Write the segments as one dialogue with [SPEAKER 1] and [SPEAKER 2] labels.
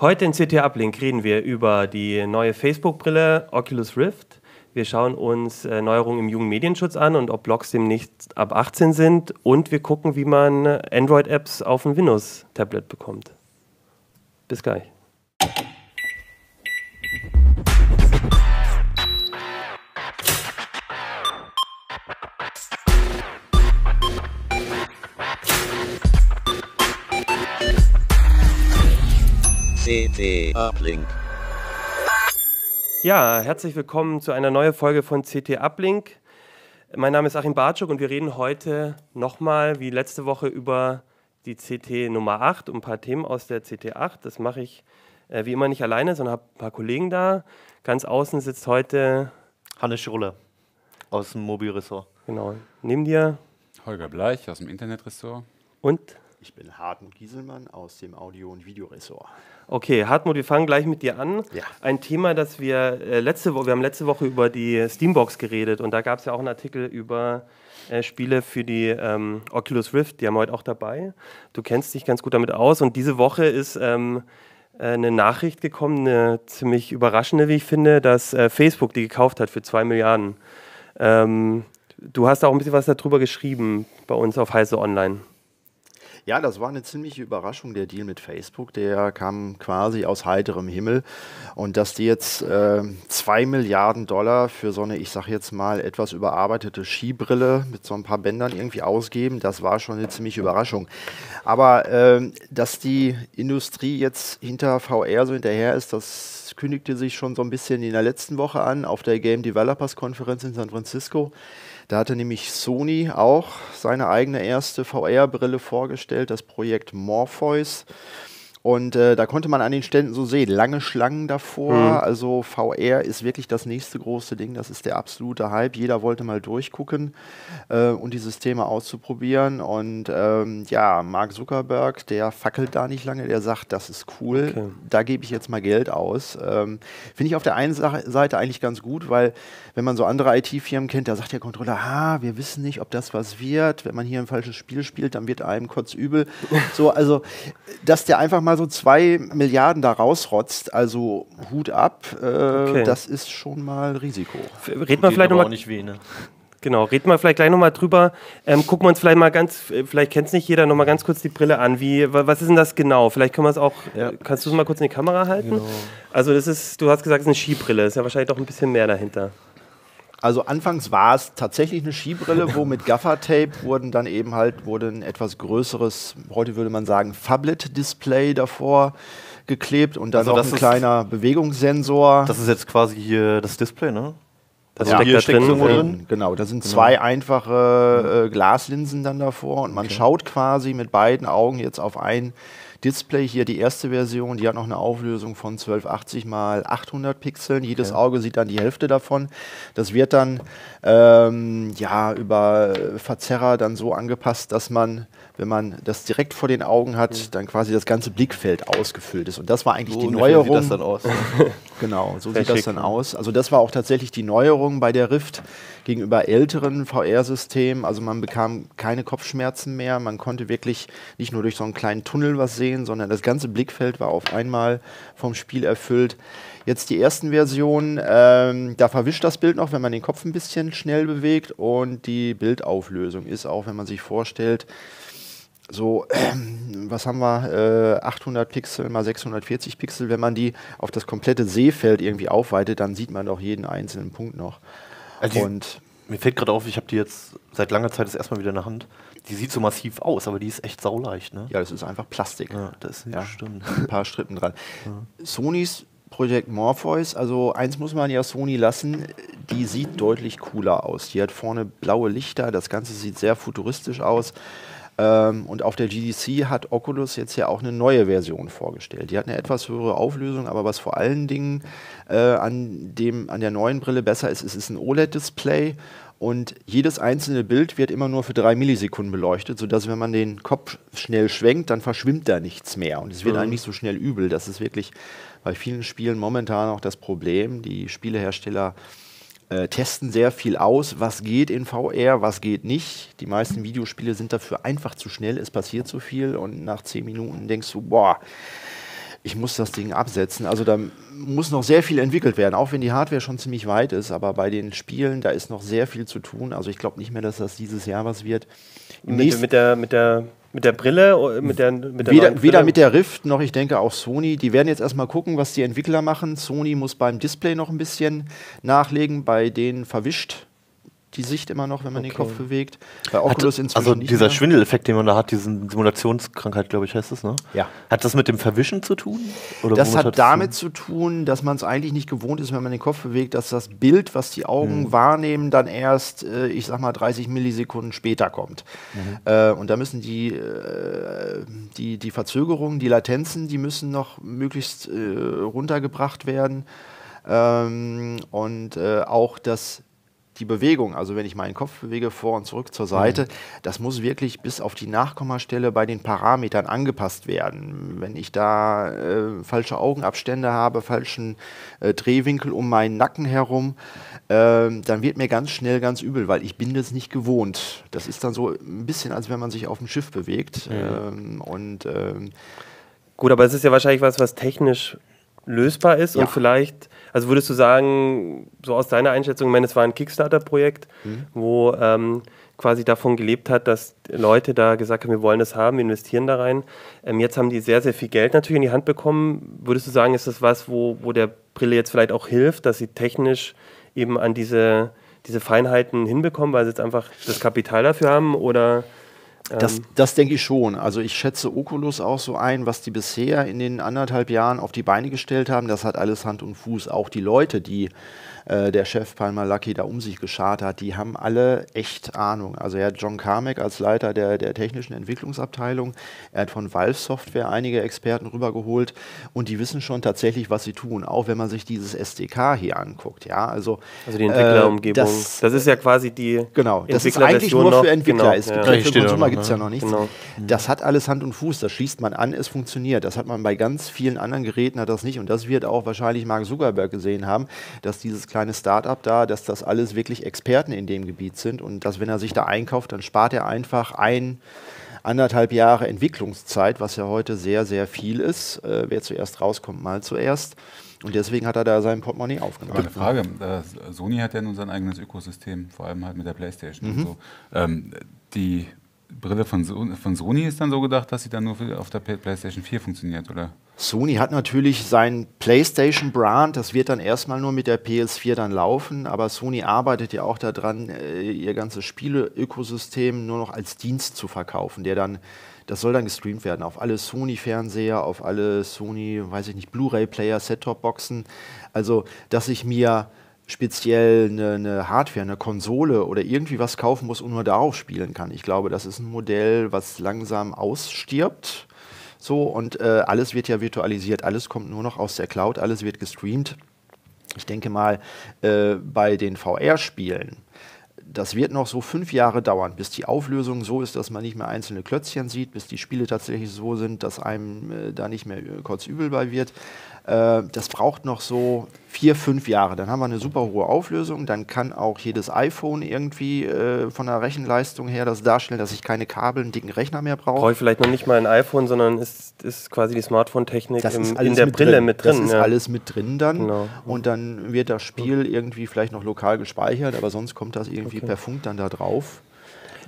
[SPEAKER 1] Heute in CT Uplink reden wir über die neue Facebook-Brille Oculus Rift. Wir schauen uns äh, Neuerungen im Jugendmedienschutz an und ob Blogs demnächst ab 18 sind. Und wir gucken, wie man Android-Apps auf ein Windows-Tablet bekommt. Bis gleich. CT Uplink. Ja, herzlich willkommen zu einer neuen Folge von CT Uplink. Mein Name ist Achim Bartschuk und wir reden heute nochmal wie letzte Woche über die CT Nummer 8 und ein paar Themen aus der CT 8. Das mache ich äh, wie immer nicht alleine, sondern habe ein paar Kollegen da. Ganz außen sitzt heute
[SPEAKER 2] Hannes Schrulle aus dem Mobilressort.
[SPEAKER 1] Genau. Neben dir
[SPEAKER 3] Holger Bleich aus dem Internetressort.
[SPEAKER 1] Und
[SPEAKER 4] ich bin Hartmut Gieselmann aus dem Audio- und Videoressort.
[SPEAKER 1] Okay, Hartmut, wir fangen gleich mit dir an. Ja. Ein Thema, das wir äh, letzte Woche, wir haben letzte Woche über die Steambox geredet und da gab es ja auch einen Artikel über äh, Spiele für die ähm, Oculus Rift, die haben wir heute auch dabei. Du kennst dich ganz gut damit aus und diese Woche ist ähm, äh, eine Nachricht gekommen, eine ziemlich überraschende, wie ich finde, dass äh, Facebook die gekauft hat für zwei Milliarden. Ähm, du hast auch ein bisschen was darüber geschrieben bei uns auf Heise Online.
[SPEAKER 4] Ja, das war eine ziemliche Überraschung, der Deal mit Facebook. Der kam quasi aus heiterem Himmel. Und dass die jetzt äh, Milliarden Dollar für so eine, ich sag jetzt mal, etwas überarbeitete Skibrille mit so ein paar Bändern irgendwie ausgeben, das war schon eine ziemliche Überraschung. Aber äh, dass die Industrie jetzt hinter VR so hinterher ist, das kündigte sich schon so ein bisschen in der letzten Woche an auf der Game Developers Konferenz in San Francisco. Da hatte nämlich Sony auch seine eigene erste VR-Brille vorgestellt, das Projekt Morpheus. Und äh, da konnte man an den Ständen so sehen, lange Schlangen davor. Mhm. Also VR ist wirklich das nächste große Ding. Das ist der absolute Hype. Jeder wollte mal durchgucken äh, und die Systeme auszuprobieren. Und ähm, ja, Mark Zuckerberg, der fackelt da nicht lange. Der sagt, das ist cool. Okay. Da gebe ich jetzt mal Geld aus. Ähm, Finde ich auf der einen Seite eigentlich ganz gut, weil wenn man so andere IT-Firmen kennt, da sagt der Controller, ah, wir wissen nicht, ob das was wird. Wenn man hier ein falsches Spiel spielt, dann wird einem kurz übel. so, also, dass der einfach mal so zwei Milliarden da rausrotzt, also Hut ab, äh, okay. das ist schon mal Risiko.
[SPEAKER 1] Reden wir vielleicht nochmal. nicht weh, ne? Genau, reden wir vielleicht gleich nochmal drüber. Ähm, gucken wir uns vielleicht mal ganz, äh, vielleicht kennt es nicht jeder, nochmal ganz kurz die Brille an. Wie, was ist denn das genau? Vielleicht können wir es auch, ja. kannst du es mal kurz in die Kamera halten? Genau. Also das ist, du hast gesagt, es ist eine Skibrille, ist ja wahrscheinlich doch ein bisschen mehr dahinter.
[SPEAKER 4] Also anfangs war es tatsächlich eine Skibrille, wo mit Gaffer-Tape wurden dann eben halt wurde ein etwas größeres, heute würde man sagen, Phablet-Display davor geklebt und dann also noch ein kleiner Bewegungssensor.
[SPEAKER 2] Das ist jetzt quasi hier das Display, ne?
[SPEAKER 4] Das ja, steckt da steckt drin, drin. Genau, da sind genau. zwei einfache äh, Glaslinsen dann davor und man okay. schaut quasi mit beiden Augen jetzt auf ein Display hier die erste Version, die hat noch eine Auflösung von 1280 mal 800 Pixeln. Jedes okay. Auge sieht dann die Hälfte davon. Das wird dann ähm, ja über Verzerrer dann so angepasst, dass man wenn man das direkt vor den Augen hat, mhm. dann quasi das ganze Blickfeld ausgefüllt ist. Und das war eigentlich so die Neuerung. So sieht das dann aus. genau, so sieht das dann aus. Also das war auch tatsächlich die Neuerung bei der Rift gegenüber älteren VR-Systemen. Also man bekam keine Kopfschmerzen mehr. Man konnte wirklich nicht nur durch so einen kleinen Tunnel was sehen, sondern das ganze Blickfeld war auf einmal vom Spiel erfüllt. Jetzt die ersten Versionen, ähm, da verwischt das Bild noch, wenn man den Kopf ein bisschen schnell bewegt und die Bildauflösung ist auch, wenn man sich vorstellt, so, äh, was haben wir, äh, 800 Pixel mal 640 Pixel, wenn man die auf das komplette Seefeld irgendwie aufweitet, dann sieht man doch jeden einzelnen Punkt noch.
[SPEAKER 2] Also und mir fällt gerade auf, ich habe die jetzt seit langer Zeit das erstmal wieder in der Hand. Die sieht so massiv aus, aber die ist echt sauleicht, ne?
[SPEAKER 4] Ja, das ist einfach Plastik.
[SPEAKER 2] Ja, das ist
[SPEAKER 4] ja, stimmt. Ein paar Strippen dran. Ja. Sonys Projekt Morpheus, also eins muss man ja Sony lassen, die sieht deutlich cooler aus. Die hat vorne blaue Lichter, das Ganze sieht sehr futuristisch aus. Ähm, und auf der GDC hat Oculus jetzt ja auch eine neue Version vorgestellt. Die hat eine etwas höhere Auflösung, aber was vor allen Dingen äh, an, dem, an der neuen Brille besser ist, ist, ist ein OLED-Display und jedes einzelne Bild wird immer nur für drei Millisekunden beleuchtet, sodass wenn man den Kopf schnell schwenkt, dann verschwimmt da nichts mehr und es wird mhm. einem nicht so schnell übel. Das ist wirklich bei vielen Spielen momentan auch das Problem. Die Spielehersteller äh, testen sehr viel aus, was geht in VR, was geht nicht. Die meisten Videospiele sind dafür einfach zu schnell, es passiert zu viel und nach zehn Minuten denkst du, boah, ich muss das Ding absetzen. Also da muss noch sehr viel entwickelt werden, auch wenn die Hardware schon ziemlich weit ist. Aber bei den Spielen, da ist noch sehr viel zu tun. Also ich glaube nicht mehr, dass das dieses Jahr was wird.
[SPEAKER 1] Mit, mit, der, mit der mit der Brille? Mit der, mit
[SPEAKER 4] der weder, weder, mit der Rift noch, ich denke, auch Sony. Die werden jetzt erstmal gucken, was die Entwickler machen. Sony muss beim Display noch ein bisschen nachlegen, bei denen verwischt die Sicht immer noch, wenn man okay. den Kopf bewegt.
[SPEAKER 2] Bei Oculus Hat, Also dieser mehr. Schwindeleffekt, den man da hat, diesen Simulationskrankheit, glaube ich, heißt es, ne?
[SPEAKER 4] Ja.
[SPEAKER 2] Hat das mit dem Verwischen zu tun?
[SPEAKER 4] Oder das hat damit zu tun, dass man es eigentlich nicht gewohnt ist, wenn man den Kopf bewegt, dass das Bild, was die Augen mhm. wahrnehmen, dann erst, äh, ich sag mal, 30 Millisekunden später kommt. Mhm. Äh, und da müssen die, äh, die, die Verzögerungen, die Latenzen, die müssen noch möglichst äh, runtergebracht werden. Ähm, und äh, auch das die Bewegung, also wenn ich meinen Kopf bewege vor und zurück zur Seite, mhm. das muss wirklich bis auf die Nachkommastelle bei den Parametern angepasst werden. Wenn ich da äh, falsche Augenabstände habe, falschen äh, Drehwinkel um meinen Nacken herum, äh, dann wird mir ganz schnell ganz übel, weil ich bin das nicht gewohnt. Das ist dann so ein bisschen, als wenn man sich auf dem Schiff bewegt. Mhm. Ähm, und ähm,
[SPEAKER 1] Gut, aber es ist ja wahrscheinlich was, was technisch lösbar ist ja. und vielleicht also würdest du sagen, so aus deiner Einschätzung, ich meine, es war ein Kickstarter-Projekt, mhm. wo ähm, quasi davon gelebt hat, dass Leute da gesagt haben, wir wollen das haben, wir investieren da rein. Ähm, jetzt haben die sehr, sehr viel Geld natürlich in die Hand bekommen. Würdest du sagen, ist das was, wo, wo der Brille jetzt vielleicht auch hilft, dass sie technisch eben an diese, diese Feinheiten hinbekommen, weil sie jetzt einfach das Kapital dafür haben? Oder
[SPEAKER 4] das, ähm. das denke ich schon. Also ich schätze Oculus auch so ein, was die bisher in den anderthalb Jahren auf die Beine gestellt haben. Das hat alles Hand und Fuß. Auch die Leute, die äh, der Chef Palmer Lucky da um sich geschart hat, die haben alle echt Ahnung. Also er hat John Carmack als Leiter der, der technischen Entwicklungsabteilung, er hat von Valve Software einige Experten rübergeholt und die wissen schon tatsächlich, was sie tun, auch wenn man sich dieses SDK hier anguckt. Ja, also,
[SPEAKER 1] also die Entwicklerumgebung. Äh, das, das, ist ja quasi die
[SPEAKER 4] Genau, das ist eigentlich nur für Entwickler. Genau, es gibt ja. für Consumer gibt es ja noch nichts. Genau. Das hat alles Hand und Fuß, das schließt man an, es funktioniert. Das hat man bei ganz vielen anderen Geräten hat das nicht und das wird auch wahrscheinlich Mark Zuckerberg gesehen haben, dass dieses kleine kleines Start-up da, dass das alles wirklich Experten in dem Gebiet sind und dass, wenn er sich da einkauft, dann spart er einfach ein, anderthalb Jahre Entwicklungszeit, was ja heute sehr, sehr viel ist. Äh, wer zuerst rauskommt, mal zuerst. Und deswegen hat er da sein Portemonnaie aufgenommen.
[SPEAKER 3] Eine Frage: äh, Sony hat ja nun sein eigenes Ökosystem, vor allem halt mit der PlayStation mhm. und so. Ähm, die Brille von, von Sony ist dann so gedacht, dass sie dann nur auf der PlayStation 4 funktioniert, oder?
[SPEAKER 4] Sony hat natürlich sein PlayStation-Brand, das wird dann erstmal nur mit der PS4 dann laufen, aber Sony arbeitet ja auch daran, äh, ihr ganzes Spiele-Ökosystem nur noch als Dienst zu verkaufen, der dann, das soll dann gestreamt werden auf alle Sony-Fernseher, auf alle Sony, weiß ich nicht, Blu-ray-Player, Set-Top-Boxen. Also, dass ich mir speziell eine, eine, Hardware, eine Konsole oder irgendwie was kaufen muss und nur darauf spielen kann. Ich glaube, das ist ein Modell, was langsam ausstirbt. So, und äh, alles wird ja virtualisiert, alles kommt nur noch aus der Cloud, alles wird gestreamt. Ich denke mal, äh, bei den VR-Spielen, das wird noch so fünf Jahre dauern, bis die Auflösung so ist, dass man nicht mehr einzelne Klötzchen sieht, bis die Spiele tatsächlich so sind, dass einem äh, da nicht mehr äh, kurz übel bei wird. Äh, das braucht noch so vier, fünf Jahre. Dann haben wir eine super hohe Auflösung. Dann kann auch jedes iPhone irgendwie äh, von der Rechenleistung her das darstellen, dass ich keine Kabel, einen dicken Rechner mehr brauche.
[SPEAKER 1] Brauche ich vielleicht noch nicht mal ein iPhone, sondern ist, ist quasi die Smartphone-Technik in der mit Brille drin. mit drin.
[SPEAKER 4] Das ist ja. alles mit drin dann. Genau. Und dann wird das Spiel irgendwie vielleicht noch lokal gespeichert, aber sonst kommt das irgendwie okay. per Funk dann da drauf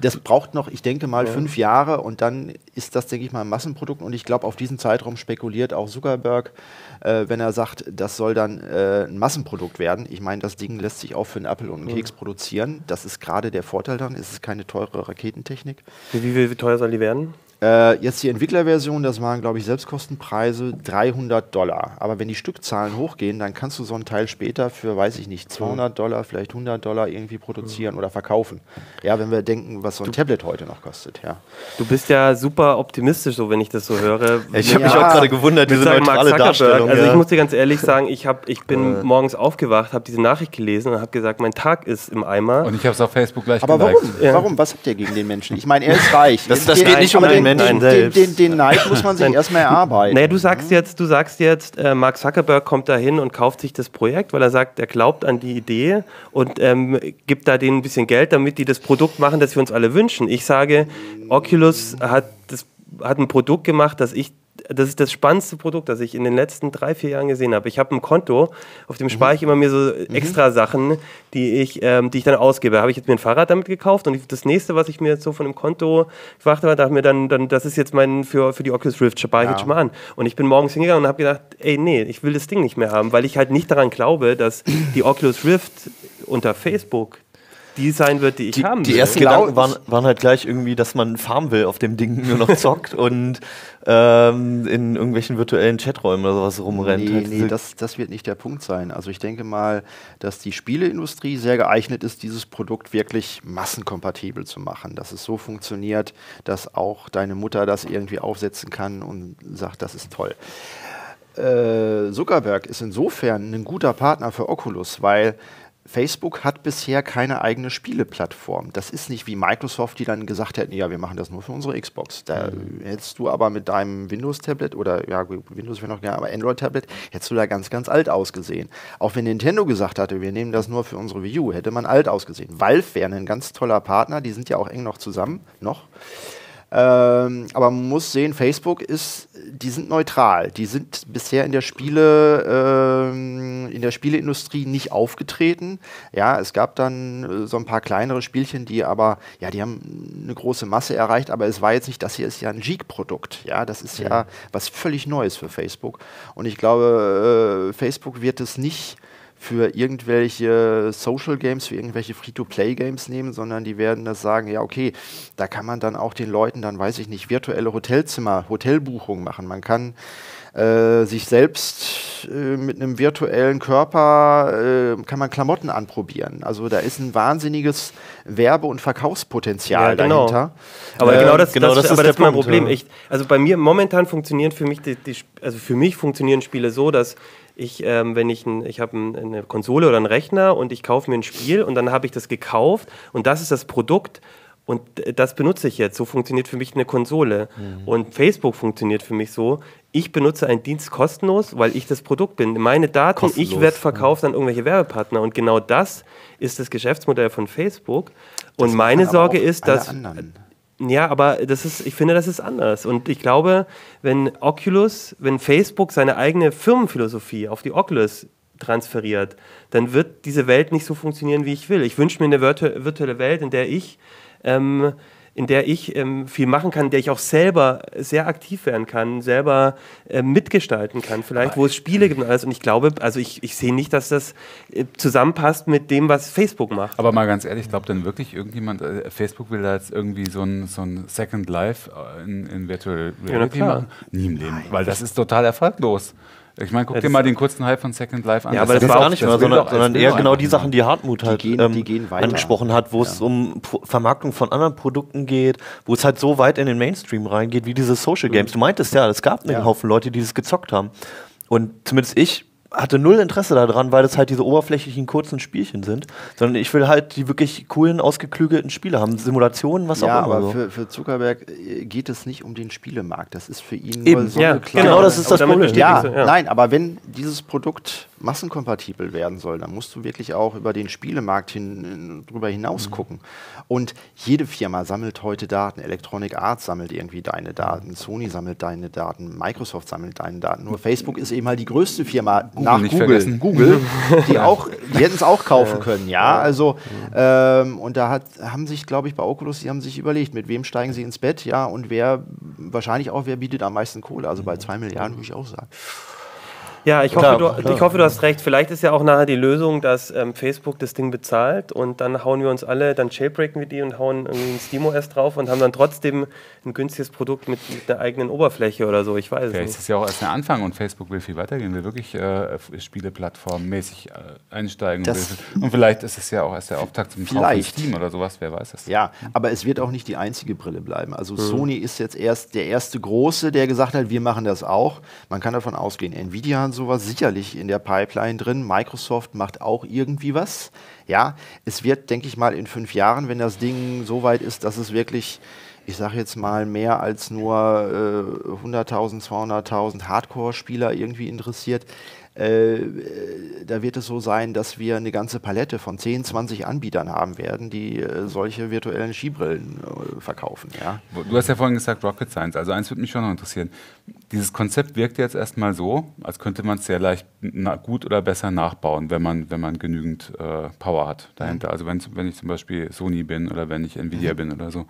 [SPEAKER 4] das braucht noch, ich denke mal, ja. fünf Jahre und dann ist das, denke ich mal, ein Massenprodukt. Und ich glaube, auf diesen Zeitraum spekuliert auch Zuckerberg, äh, wenn er sagt, das soll dann äh, ein Massenprodukt werden. Ich meine, das Ding lässt sich auch für einen Apple und einen ja. Keks produzieren. Das ist gerade der Vorteil dann. Es ist keine teure Raketentechnik.
[SPEAKER 1] Wie, wie, wie teuer soll die werden?
[SPEAKER 4] Äh, jetzt die Entwicklerversion, das waren, glaube ich, Selbstkostenpreise 300 Dollar. Aber wenn die Stückzahlen hochgehen, dann kannst du so ein Teil später für, weiß ich nicht, 200 Dollar, vielleicht 100 Dollar irgendwie produzieren oder verkaufen. Ja, wenn wir denken, was so ein du, Tablet heute noch kostet, ja.
[SPEAKER 1] Du bist ja super optimistisch, so wenn ich das so höre.
[SPEAKER 2] ich habe ja. mich auch gerade gewundert, diese neutrale Darstellung.
[SPEAKER 1] Also ich muss dir ganz ehrlich sagen, ich, hab, ich bin äh. morgens aufgewacht, habe diese Nachricht gelesen und habe gesagt, mein Tag ist im Eimer.
[SPEAKER 3] Und ich habe es auf Facebook gleich
[SPEAKER 4] Aber warum? Ja. Warum? Was habt ihr gegen den Menschen? Ich meine, er ist reich.
[SPEAKER 2] Das, das geht nicht um den
[SPEAKER 4] Menschen selbst. Den, den, den Neid muss man sich erstmal erarbeiten.
[SPEAKER 1] Naja, du sagst jetzt, du sagst jetzt, äh, Mark Zuckerberg kommt da hin und kauft sich das Projekt, weil er sagt, er glaubt an die Idee und ähm, gibt da denen ein bisschen Geld, damit die das Produkt machen, das wir uns alle wünschen. Ich sage, Oculus hat hat ein Produkt gemacht, das ich das ist das spannendste Produkt, das ich in den letzten drei, vier Jahren gesehen habe. Ich habe ein Konto, auf dem spare ich immer mir so mhm. extra Sachen, die ich, ähm, die ich dann ausgebe. Habe ich jetzt mir ein Fahrrad damit gekauft und das nächste, was ich mir jetzt so von dem Konto gemacht habe, dachte mir dann, dann, das ist jetzt mein für, für die Oculus Rift, spare ich ja. jetzt schon mal an. Und ich bin morgens hingegangen und habe gedacht, ey, nee, ich will das Ding nicht mehr haben, weil ich halt nicht daran glaube, dass die Oculus Rift unter Facebook die sein wird, die ich
[SPEAKER 2] die,
[SPEAKER 1] haben
[SPEAKER 2] will. Die ersten genau. Gedanken waren, waren, halt gleich irgendwie, dass man farmen will auf dem Ding, nur noch zockt und ähm, in irgendwelchen virtuellen Chaträumen oder sowas rumrennt.
[SPEAKER 4] Nee, halt nee, das, das wird nicht der Punkt sein. Also ich denke mal, dass die Spieleindustrie sehr geeignet ist, dieses Produkt wirklich massenkompatibel zu machen. Dass es so funktioniert, dass auch deine Mutter das irgendwie aufsetzen kann und sagt, das ist toll. Äh, Zuckerberg ist insofern ein guter Partner für Oculus, weil Facebook hat bisher keine eigene Spieleplattform. Das ist nicht wie Microsoft, die dann gesagt hätten, ja, wir machen das nur für unsere Xbox. Da mhm. hättest du aber mit deinem Windows-Tablet oder ja, Windows wäre noch gerne, aber Android-Tablet, hättest du da ganz, ganz alt ausgesehen. Auch wenn Nintendo gesagt hatte, wir nehmen das nur für unsere Wii U, hätte man alt ausgesehen. Valve wäre ein ganz toller Partner, die sind ja auch eng noch zusammen, noch. Ähm, aber man muss sehen, Facebook ist, die sind neutral. Die sind bisher in der Spiele, ähm, in der Spieleindustrie nicht aufgetreten. Ja, es gab dann äh, so ein paar kleinere Spielchen, die aber, ja, die haben eine große Masse erreicht, aber es war jetzt nicht, das hier ist ja ein Geek-Produkt. Ja, das ist ja. ja was völlig Neues für Facebook. Und ich glaube, äh, Facebook wird es nicht für irgendwelche Social Games, für irgendwelche Free-to-Play-Games nehmen, sondern die werden das sagen, ja, okay, da kann man dann auch den Leuten dann, weiß ich nicht, virtuelle Hotelzimmer, Hotelbuchungen machen. Man kann äh, sich selbst äh, mit einem virtuellen Körper äh, kann man Klamotten anprobieren. Also da ist ein wahnsinniges Werbe- und Verkaufspotenzial ja, genau. dahinter.
[SPEAKER 1] Aber genau das, genau das, das, das ist, das ist mein Problem. Ich, also bei mir momentan funktionieren für mich die, die, also für mich funktionieren Spiele so, dass ich, ähm, wenn ich, ein, ich habe ein, eine Konsole oder einen Rechner und ich kaufe mir ein Spiel und dann habe ich das gekauft und das ist das Produkt und das benutze ich jetzt. So funktioniert für mich eine Konsole. Mhm. Und Facebook funktioniert für mich so. Ich benutze einen Dienst kostenlos, weil ich das Produkt bin. Meine Daten, kostenlos. ich werde verkauft an irgendwelche Werbepartner. Und genau das ist das Geschäftsmodell von Facebook. Und meine Sorge ist, dass. Anderen. Ja, aber das ist, ich finde, das ist anders. Und ich glaube, wenn Oculus, wenn Facebook seine eigene Firmenphilosophie auf die Oculus transferiert, dann wird diese Welt nicht so funktionieren, wie ich will. Ich wünsche mir eine virtuelle Welt, in der ich ähm, in der ich ähm, viel machen kann, in der ich auch selber sehr aktiv werden kann, selber äh, mitgestalten kann, vielleicht, wo es Spiele gibt und alles. Und ich glaube, also ich, ich sehe nicht, dass das äh, zusammenpasst mit dem, was Facebook macht.
[SPEAKER 3] Aber mal ganz ehrlich, ich glaube dann wirklich irgendjemand, äh, Facebook will da jetzt irgendwie so ein, so ein Second Life äh, in, in Virtual Reality ja, machen? Nie im Leben, weil das ist total erfolglos. Ich meine, guck ja, dir mal den kurzen Hype von Second Life an.
[SPEAKER 2] Ja, aber das, das war auch nicht mehr, sondern, sondern eher genau die Sachen, die Hartmut halt die gehen, die gehen ähm, angesprochen hat, wo ja. es um Vermarktung von anderen Produkten geht, wo es halt so weit in den Mainstream reingeht, wie diese Social Games. Mhm. Du meintest ja, es gab einen ja. Haufen Leute, die das gezockt haben. Und zumindest ich hatte null Interesse daran, weil das halt diese oberflächlichen kurzen Spielchen sind, sondern ich will halt die wirklich coolen, ausgeklügelten Spiele haben, Simulationen, was ja, auch immer.
[SPEAKER 4] aber
[SPEAKER 2] so.
[SPEAKER 4] für, für, Zuckerberg äh, geht es nicht um den Spielemarkt. Das ist für ihn
[SPEAKER 2] Eben. nur so ja, eine kleine... Genau, das ist das Problem.
[SPEAKER 4] Ja, ja, nein, aber wenn dieses Produkt massenkompatibel werden soll, dann musst du wirklich auch über den Spielemarkt hin, drüber hinaus mhm. gucken. Und jede Firma sammelt heute Daten. Electronic Arts sammelt irgendwie deine Daten, Sony sammelt deine Daten, Microsoft sammelt deine Daten. Nur Facebook ist eben halt die größte Firma Google nach Google, vergessen. Google, die auch, die hätten es auch kaufen können, ja. Also ähm, und da hat, haben sich, glaube ich, bei Oculus, die haben sich überlegt, mit wem steigen sie ins Bett, ja, und wer wahrscheinlich auch, wer bietet am meisten Kohle. Also bei zwei Milliarden würde ich auch sagen.
[SPEAKER 1] Ja, ich, klar, hoffe, du, ich hoffe, du hast recht. Vielleicht ist ja auch nachher die Lösung, dass ähm, Facebook das Ding bezahlt und dann hauen wir uns alle, dann jailbreaken wir die und hauen irgendwie ein SteamOS drauf und haben dann trotzdem ein günstiges Produkt mit, mit einer eigenen Oberfläche oder so. Ich weiß
[SPEAKER 3] Vielleicht es nicht. ist ja auch erst der Anfang und Facebook will viel weitergehen, will wirklich äh, Spieleplattformmäßig äh, einsteigen. Und, und, vielleicht ist es ja auch erst der Auftakt zum Kauf von Steam oder sowas, wer weiß es.
[SPEAKER 4] Ja, aber es wird auch nicht die einzige Brille bleiben. Also mhm. Sony ist jetzt erst der erste Große, der gesagt hat, wir machen das auch. Man kann davon ausgehen, Nvidia sowas sicherlich in der Pipeline drin. Microsoft macht auch irgendwie was. Ja, es wird, denke ich mal, in fünf Jahren, wenn das Ding so weit ist, dass es wirklich ich sage jetzt mal, mehr als nur äh, 100.000, 200.000 Hardcore-Spieler irgendwie interessiert. Äh, da wird es so sein, dass wir eine ganze Palette von 10, 20 Anbietern haben werden, die äh, solche virtuellen Skibrillen äh, verkaufen. Ja.
[SPEAKER 3] Du hast ja vorhin gesagt Rocket Science, also eins würde mich schon noch interessieren. Dieses Konzept wirkt jetzt erstmal so, als könnte man es sehr leicht gut oder besser nachbauen, wenn man, wenn man genügend äh, Power hat dahinter. Also wenn, wenn ich zum Beispiel Sony bin oder wenn ich Nvidia mhm. bin oder so.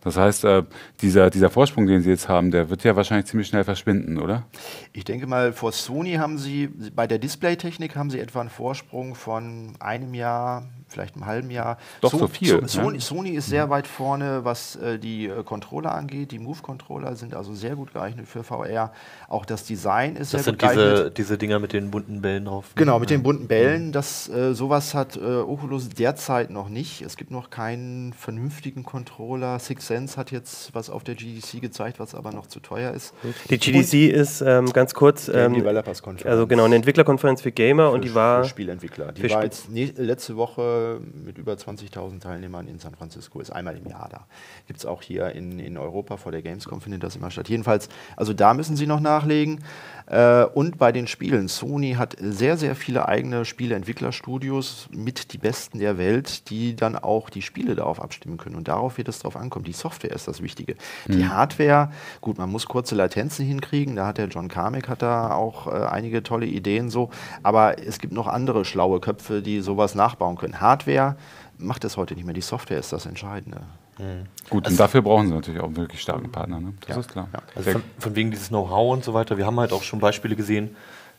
[SPEAKER 3] Das heißt, äh, dieser, dieser Vorsprung, den Sie jetzt haben, der wird ja wahrscheinlich ziemlich schnell verschwinden, oder?
[SPEAKER 4] Ich denke mal, vor Sony haben Sie, bei der Displaytechnik haben Sie etwa einen Vorsprung von einem Jahr, vielleicht einem halben Jahr.
[SPEAKER 3] Doch so, so viel.
[SPEAKER 4] So, Sony, Sony, ist sehr weit vorne, was äh, die äh, Controller angeht. Die Move-Controller sind also sehr gut geeignet für VR. Auch das Design ist
[SPEAKER 2] das
[SPEAKER 4] sehr
[SPEAKER 2] gut geeignet. Das sind diese Dinger mit den bunten Bällen drauf.
[SPEAKER 4] Genau, mit den bunten Bällen. Das, äh, sowas hat äh, Oculus derzeit noch nicht. Es gibt noch keinen vernünftigen Controller. Six Sense hat jetzt was auf der GDC gezeigt, was aber noch zu teuer ist.
[SPEAKER 1] Die GDC und ist ähm, ganz kurz ähm,
[SPEAKER 4] Developers Conference.
[SPEAKER 1] Also genau, eine Entwicklerkonferenz für Gamer
[SPEAKER 4] für,
[SPEAKER 1] und die war
[SPEAKER 4] für Spielentwickler. Die war jetzt ne letzte Woche mit über 20.000 Teilnehmern in San Francisco. Ist einmal im Jahr da. Gibt es auch hier in, in Europa vor der Gamescom findet das immer statt. Jedenfalls, also da müssen Sie noch nachlegen. Äh, und bei den Spielen. Sony hat sehr, sehr viele eigene Spieleentwicklerstudios mit die besten der Welt, die dann auch die Spiele darauf abstimmen können. Und darauf wird es drauf ankommen. Die Software ist das Wichtige. Mhm. Die Hardware, gut, man muss kurze Latenzen hinkriegen. Da hat der John Carmack hat da auch äh, einige tolle Ideen so. Aber es gibt noch andere schlaue Köpfe, die sowas nachbauen können. Hardware macht es heute nicht mehr. Die Software ist das Entscheidende.
[SPEAKER 3] Mhm. Gut, also und dafür brauchen sie natürlich auch wirklich starke Partner. Ne?
[SPEAKER 2] Das ja. ist klar. Ja. Also von, von, wegen dieses Know-how und so weiter. Wir haben halt auch schon Beispiele gesehen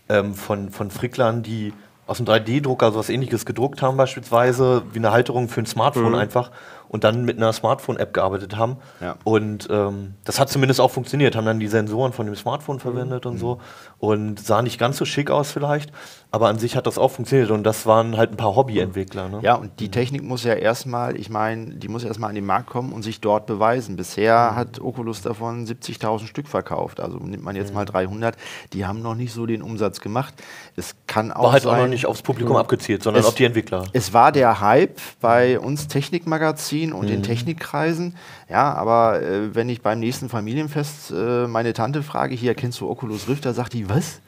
[SPEAKER 2] ähm, von, von Fricklern, die aus dem 3D-Drucker sowas ähnliches gedruckt haben, beispielsweise wie eine Halterung für ein Smartphone mhm. einfach und dann mit einer Smartphone-App gearbeitet haben. Ja. Und ähm, das hat zumindest auch funktioniert, haben dann die Sensoren von dem Smartphone verwendet mhm. und so und sah nicht ganz so schick aus vielleicht, aber an sich hat das auch funktioniert und das waren halt ein paar Hobbyentwickler. Ne?
[SPEAKER 4] Ja, und die Technik muss ja erstmal, ich meine, die muss erstmal an den Markt kommen und sich dort beweisen. Bisher mhm. hat Oculus davon 70.000 Stück verkauft, also nimmt man jetzt mhm. mal 300, die haben noch nicht so den Umsatz gemacht. Es kann auch
[SPEAKER 2] war halt sein, auch noch nicht aufs Publikum mhm. abgezielt, sondern es, auf die Entwickler.
[SPEAKER 4] Es war der Hype bei uns Technikmagazin Magazin und mhm. in Technikkreisen. Ja, aber äh, wenn ich beim nächsten Familienfest äh, meine Tante frage, hier kennst du Oculus Rift, da sagt die, was?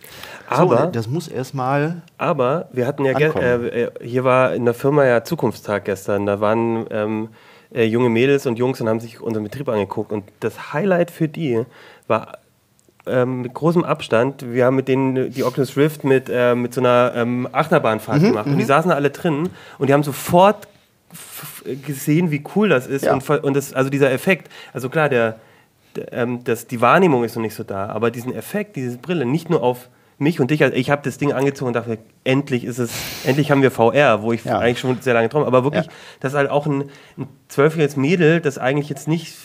[SPEAKER 1] Aber
[SPEAKER 4] so, das muss erstmal.
[SPEAKER 1] Aber wir hatten ja äh, äh, hier war in der Firma ja Zukunftstag gestern. Da waren ähm, äh, junge Mädels und Jungs und haben sich unseren Betrieb angeguckt. Und das Highlight für die war ähm, mit großem Abstand. Wir haben mit denen die Oculus Rift mit, äh, mit so einer ähm, Achterbahnfahrt mhm, gemacht. Und die mhm. saßen alle drin und die haben sofort gesehen, wie cool das ist. Ja. Und, und das, also dieser Effekt, also klar, der, der ähm, das, die Wahrnehmung ist noch nicht so da, aber diesen Effekt, diese Brille, nicht nur auf mich und dich, also ich habe das Ding angezogen und dachte, endlich ist es, endlich haben wir VR, wo ich ja. eigentlich schon sehr lange träume. Aber wirklich, ja. dass halt auch ein zwölfjähriges Mädel, das eigentlich jetzt nicht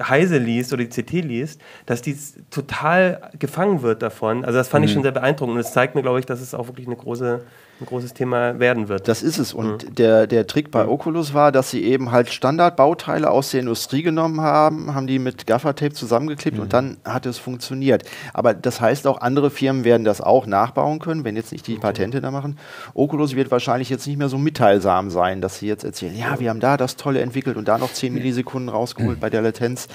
[SPEAKER 1] Heise liest oder die CT liest, dass die total gefangen wird davon. Also das fand mhm. ich schon sehr beeindruckend und es zeigt mir, glaube ich, dass es auch wirklich eine große ein großes Thema werden wird.
[SPEAKER 4] Das ist es. Und mhm. der, der Trick bei Oculus war, dass sie eben halt Standardbauteile aus der Industrie genommen haben, haben die mit Gaffertape zusammengeklebt mhm. und dann hat es funktioniert. Aber das heißt auch, andere Firmen werden das auch nachbauen können, wenn jetzt nicht die okay. Patente da machen. Oculus wird wahrscheinlich jetzt nicht mehr so mitteilsam sein, dass sie jetzt erzählen, ja, wir haben da das Tolle entwickelt und da noch 10 Millisekunden rausgeholt mhm. bei der Latenz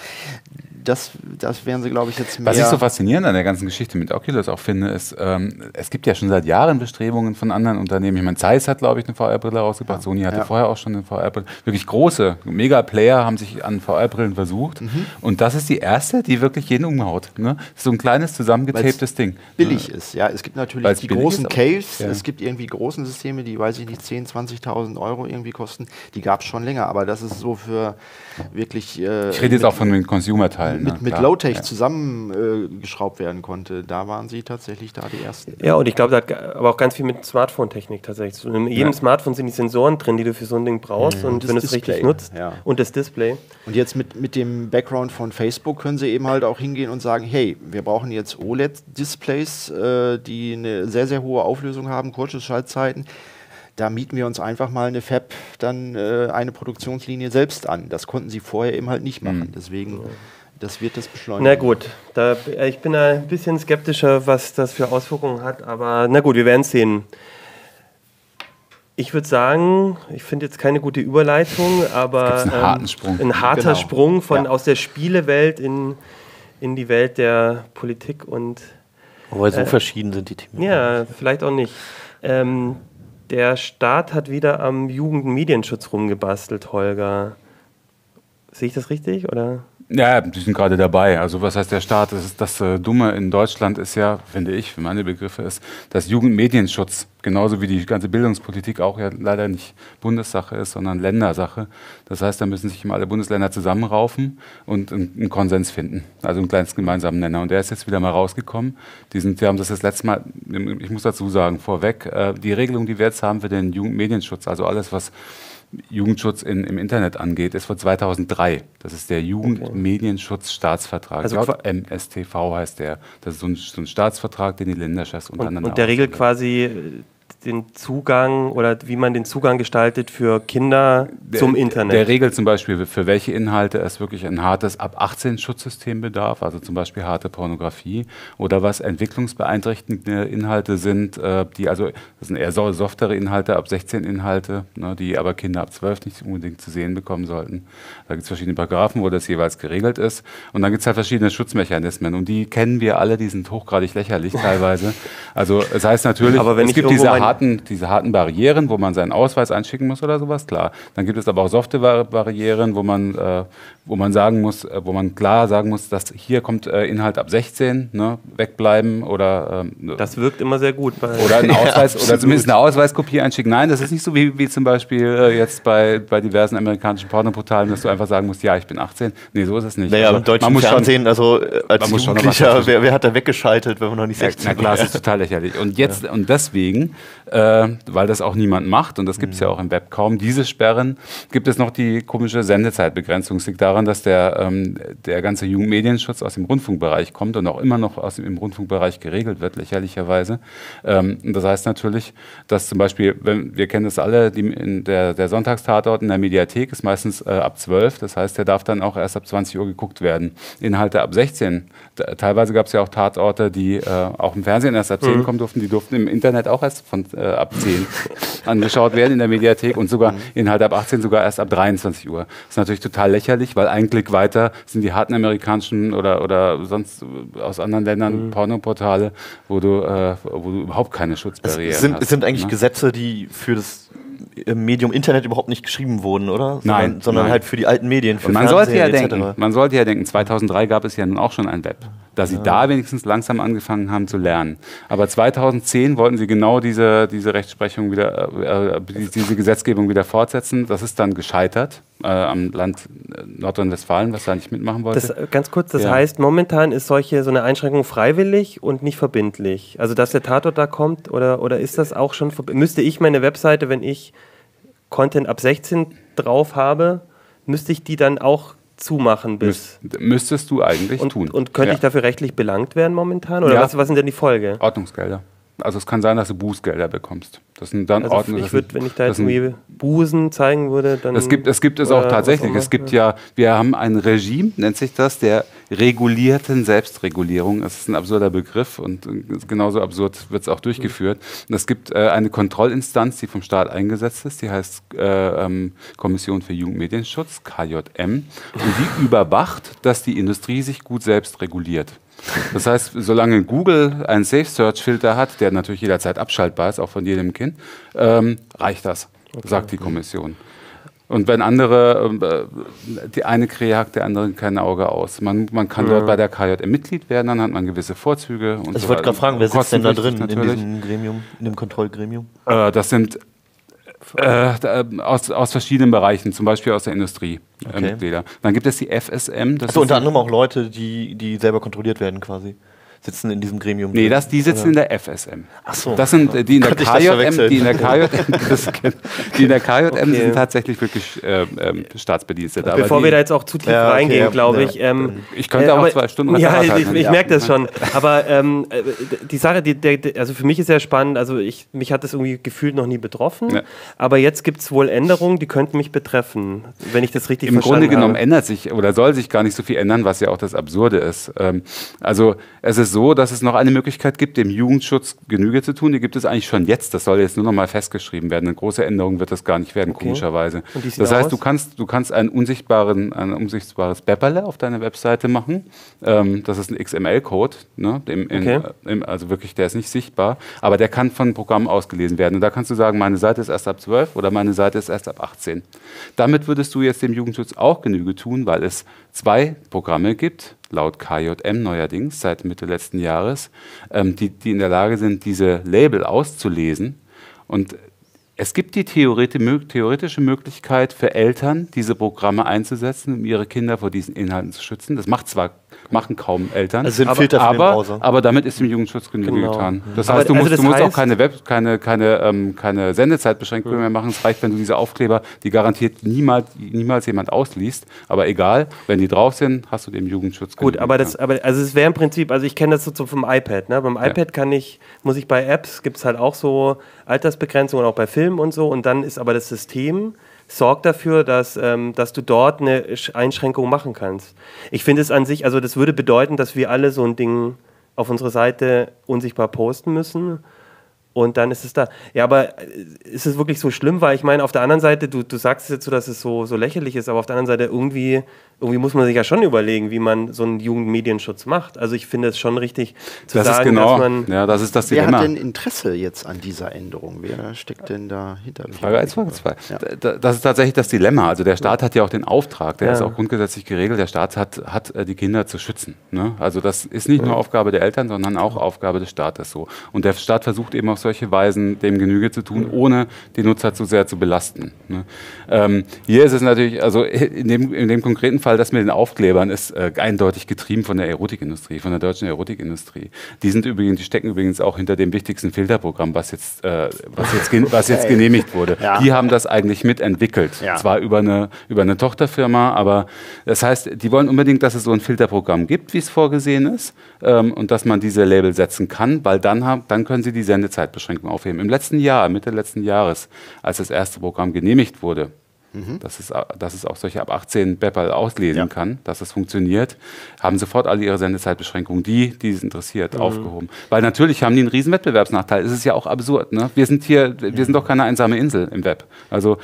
[SPEAKER 4] das, das wären sie, glaube ich, jetzt
[SPEAKER 3] mehr. Was ich so faszinierend an der ganzen Geschichte mit Oculus auch finde, ist, ähm, es gibt ja schon seit Jahren Bestrebungen von anderen Unternehmen. Ich meine, Zeiss hat, glaube ich, eine VR-Brille rausgebracht. Ja. Sony hatte ja. vorher auch schon eine VR-Brille. Wirklich große Mega-Player haben sich an VR-Brillen versucht. Mhm. Und das ist die erste, die wirklich jeden umhaut. Ne? So ein kleines zusammengetaptes Ding.
[SPEAKER 4] Billig ja. ist, ja. Es gibt natürlich Weil's die großen Caves. Es gibt irgendwie großen Systeme, die, weiß ich nicht, 10.000, 20.000 Euro irgendwie kosten. Die gab es schon länger, aber das ist so für wirklich.
[SPEAKER 3] Äh, ich rede jetzt auch von den Consumer-Teilen.
[SPEAKER 4] Mit, ne? mit Low-Tech ja. zusammengeschraubt äh, werden konnte. Da waren sie tatsächlich da die ersten.
[SPEAKER 1] Ja, und ich glaube, da hat aber auch ganz viel mit Smartphone-Technik tatsächlich. In jedem ja. Smartphone sind die Sensoren drin, die du für so ein Ding brauchst mhm. und das wenn du es richtig nutzt. Ja. Und das Display.
[SPEAKER 4] Und jetzt mit, mit dem Background von Facebook können sie eben halt auch hingehen und sagen, hey, wir brauchen jetzt OLED-Displays, äh, die eine sehr, sehr hohe Auflösung haben, kurze Schaltzeiten da mieten wir uns einfach mal eine Fab, dann äh, eine Produktionslinie selbst an. Das konnten sie vorher eben halt nicht machen. Mhm. Deswegen, das wird das beschleunigen.
[SPEAKER 1] Na gut, da, ich bin da ein bisschen skeptischer, was das für Auswirkungen hat, aber na gut, wir werden es sehen. Ich würde sagen, ich finde jetzt keine gute Überleitung, aber
[SPEAKER 3] einen harten Sprung.
[SPEAKER 1] ein harter genau. Sprung von ja. aus der Spielewelt in, in die Welt der Politik und.
[SPEAKER 2] Wobei so äh, verschieden sind die Themen.
[SPEAKER 1] Ja, vielleicht auch nicht. Ähm, der Staat hat wieder am Jugendmedienschutz rumgebastelt, Holger. Sehe ich das richtig? Oder?
[SPEAKER 3] Ja, die sind gerade dabei. Also was heißt der Staat? Das, ist, das äh, Dumme in Deutschland ist ja, finde ich, für meine Begriffe, ist, dass Jugendmedienschutz, genauso wie die ganze Bildungspolitik auch ja leider nicht Bundessache ist, sondern Ländersache. Das heißt, da müssen sich immer alle Bundesländer zusammenraufen und einen Konsens finden. Also einen kleinsten gemeinsamen Nenner. Und der ist jetzt wieder mal rausgekommen. Die, sind, die haben das das letzte Mal, ich muss dazu sagen, vorweg, äh, die Regelung, die wir jetzt haben für den Jugendmedienschutz, also alles, was Jugendschutz in, im Internet angeht, ist von 2003. Das ist der Jugendmedienschutzstaatsvertrag. Also MSTV heißt der. Das ist so ein, so ein Staatsvertrag, den die Länderchefs untereinander
[SPEAKER 1] Und, und der regelt quasi den Zugang oder wie man den Zugang gestaltet für Kinder der, zum Internet.
[SPEAKER 3] Der regelt zum Beispiel, für welche Inhalte es wirklich ein hartes ab 18 Schutzsystem bedarf, also zum Beispiel harte Pornografie oder was entwicklungsbeeinträchtigende Inhalte sind, äh, die also das sind eher softere Inhalte ab 16 Inhalte, ne, die aber Kinder ab 12 nicht unbedingt zu sehen bekommen sollten. Da gibt es verschiedene Paragraphen, wo das jeweils geregelt ist und dann gibt es halt verschiedene Schutzmechanismen und die kennen wir alle, die sind hochgradig lächerlich teilweise. Also es heißt natürlich, es gibt diese harten, diese harten Barrieren, wo man seinen Ausweis einschicken muss oder sowas, klar. Dann gibt es aber auch softe Barrieren, wo man, äh, wo man sagen muss, äh, wo man klar sagen muss, dass hier kommt äh, Inhalt ab 16, ne, wegbleiben oder.
[SPEAKER 1] Ähm, das wirkt immer sehr gut.
[SPEAKER 3] oder einen Ausweis oder zumindest eine Ausweiskopie einschicken. Nein, das ist nicht so wie, wie zum Beispiel äh, jetzt bei, bei diversen amerikanischen Pornoportalen, dass du einfach sagen musst, ja, ich bin 18. Nee, so ist es nicht.
[SPEAKER 2] Naja, also, im deutschen Fernsehen, schon, also äh, als Jugendlicher, wer, wer, hat da weggeschaltet, wenn man noch nicht 16
[SPEAKER 3] ist? Ja, na klar, das ist total lächerlich. Und jetzt, ja. und deswegen äh, weil das auch niemand macht und das gibt es ja auch im Web kaum. Diese Sperren gibt es noch die komische Sendezeitbegrenzung. Es liegt daran, dass der, ähm, der ganze Jugendmedienschutz aus dem Rundfunkbereich kommt und auch immer noch aus dem, im Rundfunkbereich geregelt wird, lächerlicherweise. Ähm, das heißt natürlich, dass zum Beispiel, wenn, wir kennen das alle, die, der, der Sonntagstatort in der Mediathek ist meistens äh, ab 12, das heißt, der darf dann auch erst ab 20 Uhr geguckt werden. Inhalte ab 16. teilweise gab es ja auch Tatorte, die äh, auch im Fernsehen erst ab 10 mhm. kommen durften, die durften im Internet auch erst von äh, ab 10 angeschaut werden in der Mediathek und sogar mhm. Inhalt ab 18 sogar erst ab 23 Uhr. Das ist natürlich total lächerlich, weil ein Klick weiter sind die harten amerikanischen oder, oder sonst aus anderen Ländern mhm. Pornoportale, wo du, äh, wo du überhaupt keine
[SPEAKER 2] es sind, hast. Es sind eigentlich ne? Gesetze, die für das Medium Internet überhaupt nicht geschrieben wurden, oder?
[SPEAKER 3] Sondern, nein.
[SPEAKER 2] Sondern
[SPEAKER 3] nein.
[SPEAKER 2] halt für die alten Medien, für
[SPEAKER 3] man sollte ja denken, Man sollte ja denken, 2003 gab es ja nun auch schon ein Web dass sie ja. da wenigstens langsam angefangen haben zu lernen. Aber 2010 wollten sie genau diese, diese Rechtsprechung wieder, äh, äh diese Gesetzgebung wieder fortsetzen. Das ist dann gescheitert äh, am Land äh, Nordrhein-Westfalen, was da nicht mitmachen wollte.
[SPEAKER 1] Das, äh, ganz kurz, das ja. heißt, momentan ist solche so eine Einschränkung freiwillig und nicht verbindlich. Also dass der Tatort da kommt oder, oder ist das auch schon müsste ich meine Webseite, wenn ich Content ab 16 drauf habe, müsste ich die dann auch zumachen bis.
[SPEAKER 3] müsstest du eigentlich
[SPEAKER 1] und,
[SPEAKER 3] tun.
[SPEAKER 1] Und könnte ja. ich dafür rechtlich belangt werden momentan? Oder ja. was, was sind denn die Folge?
[SPEAKER 3] Ordnungsgelder. Also es kann sein, dass du Bußgelder bekommst. Das sind dann
[SPEAKER 1] also Ordnung. Ich würde, wenn ich da jetzt irgendwie Busen zeigen würde, dann.
[SPEAKER 3] Es gibt es, gibt es auch tatsächlich. Auch es gibt ja, wir haben ein Regime, nennt sich das, der regulierten Selbstregulierung. Das ist ein absurder Begriff und genauso absurd wird es auch durchgeführt. Und es gibt äh, eine Kontrollinstanz, die vom Staat eingesetzt ist, die heißt äh, ähm, Kommission für Jugendmedienschutz, KJM, und die überwacht, dass die Industrie sich gut selbst reguliert. Das heißt, solange Google einen Safe Search Filter hat, der natürlich jederzeit abschaltbar ist, auch von jedem Kind, ähm, reicht das, okay. sagt die Kommission. Und wenn andere, äh, die eine Krähe hackt, der andere kein Auge aus. Man, man kann ja. dort bei der KJM Mitglied werden, dann hat man gewisse Vorzüge.
[SPEAKER 2] Und also ich wollte gerade fragen, wer sitzt denn da drin natürlich. in diesem Gremium, in dem Kontrollgremium?
[SPEAKER 3] Äh, das sind äh, äh, aus, aus verschiedenen Bereichen, zum Beispiel aus der Industrie. Äh, okay. Mitglieder. Dann gibt es die FSM.
[SPEAKER 2] Das also unter anderem auch Leute, die, die selber kontrolliert werden quasi sitzen in diesem Gremium.
[SPEAKER 3] Nee, das, die sitzen oder? in der FSM.
[SPEAKER 2] Ach so.
[SPEAKER 3] Das sind die in der KJM, die in der KJM, die in der KJM okay. sind tatsächlich wirklich äh, äh, Staatsbedienstete.
[SPEAKER 1] Bevor
[SPEAKER 3] die,
[SPEAKER 1] wir da jetzt auch zu tief ja, reingehen, okay, glaube ich. Ähm,
[SPEAKER 3] ich könnte äh, auch aber, zwei Stunden
[SPEAKER 1] Ja, ich, ich, ich merke das schon. Aber ähm, äh, die Sache, die, der, also für mich ist sehr spannend, also ich, mich hat das irgendwie gefühlt noch nie betroffen, ja. aber jetzt gibt es wohl Änderungen, die könnten mich betreffen, wenn ich das richtig
[SPEAKER 3] Im
[SPEAKER 1] verstanden
[SPEAKER 3] habe. Im Grunde genommen ändert sich oder soll sich gar nicht so viel ändern, was ja auch das Absurde ist. Ähm, also es ist so, dass es noch eine Möglichkeit gibt, dem Jugendschutz Genüge zu tun. Die gibt es eigentlich schon jetzt. Das soll jetzt nur noch mal festgeschrieben werden. Eine große Änderung wird das gar nicht werden, okay. komischerweise. Das heißt, du kannst, du kannst einen unsichtbaren, ein unsichtbares Bepperle auf deiner Webseite machen. Ähm, das ist ein XML-Code, ne? okay. also wirklich, der ist nicht sichtbar, aber der kann von Programmen ausgelesen werden. Und da kannst du sagen, meine Seite ist erst ab 12 oder meine Seite ist erst ab 18. Damit würdest du jetzt dem Jugendschutz auch Genüge tun, weil es zwei Programme gibt, laut KJM neuerdings seit Mitte letzten Jahres, ähm, die, die in der Lage sind, diese Label auszulesen. Und es gibt die theoretische Möglichkeit für Eltern, diese Programme einzusetzen, um ihre Kinder vor diesen Inhalten zu schützen. Das macht zwar machen kaum Eltern.
[SPEAKER 2] Also sind
[SPEAKER 3] aber,
[SPEAKER 2] Filter
[SPEAKER 3] aber, aber damit ist dem Jugendschutz genügend genau. getan. Das heißt, du also musst, das du musst auch keine, Web, keine, keine, ähm, keine Sendezeitbeschränkungen mehr machen. Es reicht, wenn du diese Aufkleber, die garantiert niemals, niemals jemand ausliest, aber egal, wenn die drauf sind, hast du dem Jugendschutz
[SPEAKER 1] Gut, aber das, aber also es wäre im Prinzip, also ich kenne das so vom iPad. Ne? Beim iPad ja. kann ich, muss ich bei Apps, gibt es halt auch so Altersbegrenzungen, auch bei Filmen und so, und dann ist aber das System sorgt dafür, dass, ähm, dass du dort eine Einschränkung machen kannst. Ich finde es an sich, also das würde bedeuten, dass wir alle so ein Ding auf unsere Seite unsichtbar posten müssen und dann ist es da. Ja, aber äh, ist es wirklich so schlimm? Weil ich meine, auf der anderen Seite, du, du sagst jetzt so, dass es so, so lächerlich ist, aber auf der anderen Seite irgendwie, irgendwie muss man sich ja schon überlegen, wie man so einen Jugendmedienschutz macht. Also ich finde es schon richtig
[SPEAKER 3] zu das sagen, ist genau, dass man. Ja, das ist das
[SPEAKER 4] Dilemma. Wer hat denn Interesse jetzt an dieser Änderung? Wer steckt denn dahinter?
[SPEAKER 3] Frage 1, Frage 2. Ja. Das ist tatsächlich das Dilemma. Also der Staat hat ja auch den Auftrag, der ja. ist auch grundgesetzlich geregelt, der Staat hat, hat äh, die Kinder zu schützen. Ne? Also das ist nicht nur Aufgabe der Eltern, sondern auch Aufgabe des Staates so. Und der Staat versucht eben auf solche Weisen dem Genüge zu tun, ohne die Nutzer zu sehr zu belasten. Ne? Ähm, hier ist es natürlich, also in dem, in dem konkreten Fall, das mit den Aufklebern ist äh, eindeutig getrieben von der Erotikindustrie, von der deutschen Erotikindustrie. Die sind übrigens, die stecken übrigens auch hinter dem wichtigsten Filterprogramm, was jetzt, äh, was jetzt, was jetzt genehmigt wurde. Ja. Die haben das eigentlich mitentwickelt. Ja. Zwar über eine, über eine Tochterfirma, aber das heißt, die wollen unbedingt, dass es so ein Filterprogramm gibt, wie es vorgesehen ist, ähm, und dass man diese Label setzen kann, weil dann, haben, dann können sie die Sendezeitbeschränkung aufheben. Im letzten Jahr, Mitte letzten Jahres, als das erste Programm genehmigt wurde, mhm. dass, es, dass es auch solche ab 18 Beppel auslesen ja. kann, dass es funktioniert, haben sofort alle ihre Sendezeitbeschränkungen, die, die es interessiert, mhm. aufgehoben. Weil natürlich haben die einen riesen Wettbewerbsnachteil. Es ist ja auch absurd. Ne? Wir sind hier, wir sind doch keine einsame Insel im Web. Also,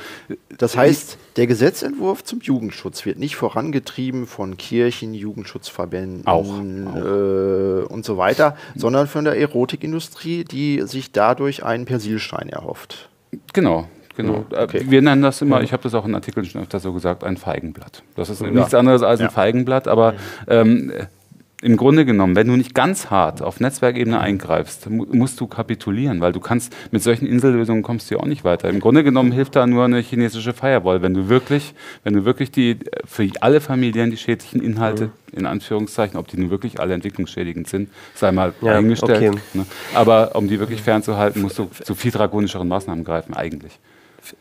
[SPEAKER 4] das heißt, der Gesetzentwurf zum Jugendschutz wird nicht vorangetrieben von Kirchen, Jugendschutzverbänden
[SPEAKER 3] auch, auch.
[SPEAKER 4] Äh, und so weiter, sondern von der Erotikindustrie, die sich dadurch einen Persilstein erhofft.
[SPEAKER 3] Genau, genau. Okay. Wir nennen das immer, ich habe das auch in Artikeln schon öfter so gesagt, ein Feigenblatt. Das ist ja. nichts anderes als ein Feigenblatt, aber ähm, im Grunde genommen, wenn du nicht ganz hart auf Netzwerkebene eingreifst, mu musst du kapitulieren, weil du kannst mit solchen Insellösungen kommst du ja auch nicht weiter. Im Grunde genommen hilft da nur eine chinesische Firewall, wenn du wirklich, wenn du wirklich die für alle Familien die schädlichen Inhalte mhm. in Anführungszeichen, ob die nun wirklich alle entwicklungsschädigend sind, sei mal ja, eingestellt. Okay. Ne? Aber um die wirklich fernzuhalten, musst du zu viel drakonischeren Maßnahmen greifen eigentlich.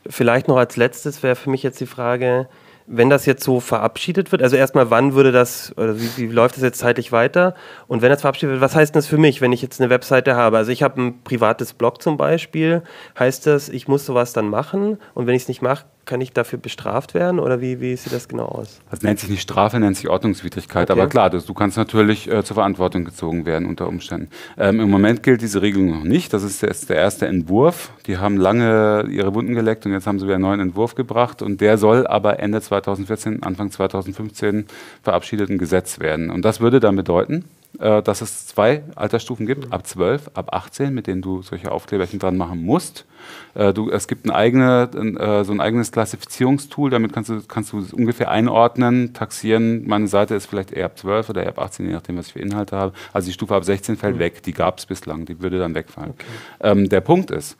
[SPEAKER 1] Vielleicht noch als letztes wäre für mich jetzt die Frage, wenn das jetzt so verabschiedet wird, also erstmal, wann würde das, oder wie, wie, läuft das jetzt zeitlich weiter? Und wenn das verabschiedet wird, was heißt das für mich, wenn ich jetzt eine Webseite habe? Also ich habe ein privates Blog zum Beispiel, heißt das, ich muss sowas dann machen und wenn ich es nicht mache, kann ich dafür bestraft werden oder wie, wie sieht das genau aus?
[SPEAKER 3] Das nennt sich nicht Strafe, nennt sich Ordnungswidrigkeit. Okay. Aber klar, das, du kannst natürlich äh, zur Verantwortung gezogen werden unter Umständen. Ähm, Im Moment gilt diese Regelung noch nicht. Das ist jetzt der erste Entwurf. Die haben lange ihre Wunden geleckt und jetzt haben sie wieder einen neuen Entwurf gebracht. Und der soll aber Ende 2014, Anfang 2015 verabschiedet ein Gesetz werden. Und das würde dann bedeuten, äh, dass es zwei Altersstufen gibt, ab 12, ab 18, mit denen du solche Aufkleberchen dran machen musst. Äh, du, es gibt ein, eigene, äh, so ein eigenes Klassifizierungstool, damit kannst du, kannst du es ungefähr einordnen, taxieren. Meine Seite ist vielleicht eher ab 12 oder eher ab 18, je nachdem, was ich für Inhalte habe. Also die Stufe ab 16 fällt mhm. weg, die gab es bislang, die würde dann wegfallen. Okay. Ähm, der Punkt ist,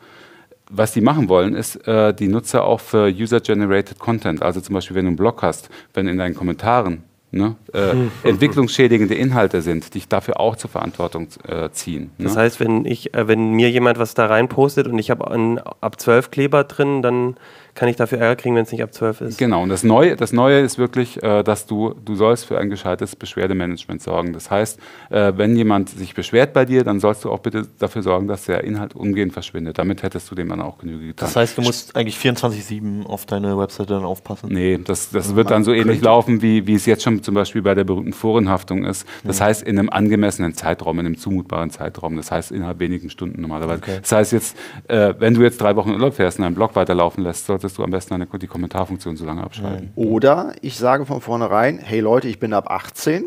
[SPEAKER 3] was die machen wollen, ist äh, die Nutzer auch für User-Generated Content, also zum Beispiel, wenn du einen Blog hast, wenn in deinen Kommentaren ne, äh, entwicklungsschädigende Inhalte sind, dich dafür auch zur Verantwortung äh, ziehen.
[SPEAKER 1] Ne? Das heißt, wenn ich, äh, wenn mir jemand was da rein postet und ich habe ab 12 Kleber drin, dann kann ich dafür Ärger kriegen, wenn es nicht ab 12 ist.
[SPEAKER 3] Genau, und das Neue, das Neue ist wirklich, äh, dass du, du sollst für ein gescheites Beschwerdemanagement sorgen. Das heißt, äh, wenn jemand sich beschwert bei dir, dann sollst du auch bitte dafür sorgen, dass der Inhalt umgehend verschwindet. Damit hättest du dem dann auch Genüge getan.
[SPEAKER 2] Das heißt, du musst eigentlich 24-7 auf deine Webseite dann aufpassen?
[SPEAKER 3] Nee, das, das wird dann so ähnlich laufen, wie, wie es jetzt schon zum Beispiel bei der berühmten Forenhaftung ist. Das mhm. heißt, in einem angemessenen Zeitraum, in einem zumutbaren Zeitraum. Das heißt, innerhalb wenigen Stunden normalerweise. Okay. Das heißt jetzt, äh, wenn du jetzt drei Wochen Urlaub fährst und einen Blog weiterlaufen lässt, solltest du am besten eine, die Kommentarfunktion so lange abschalten.
[SPEAKER 4] Oder ich sage von vornherein, hey Leute, ich bin ab 18,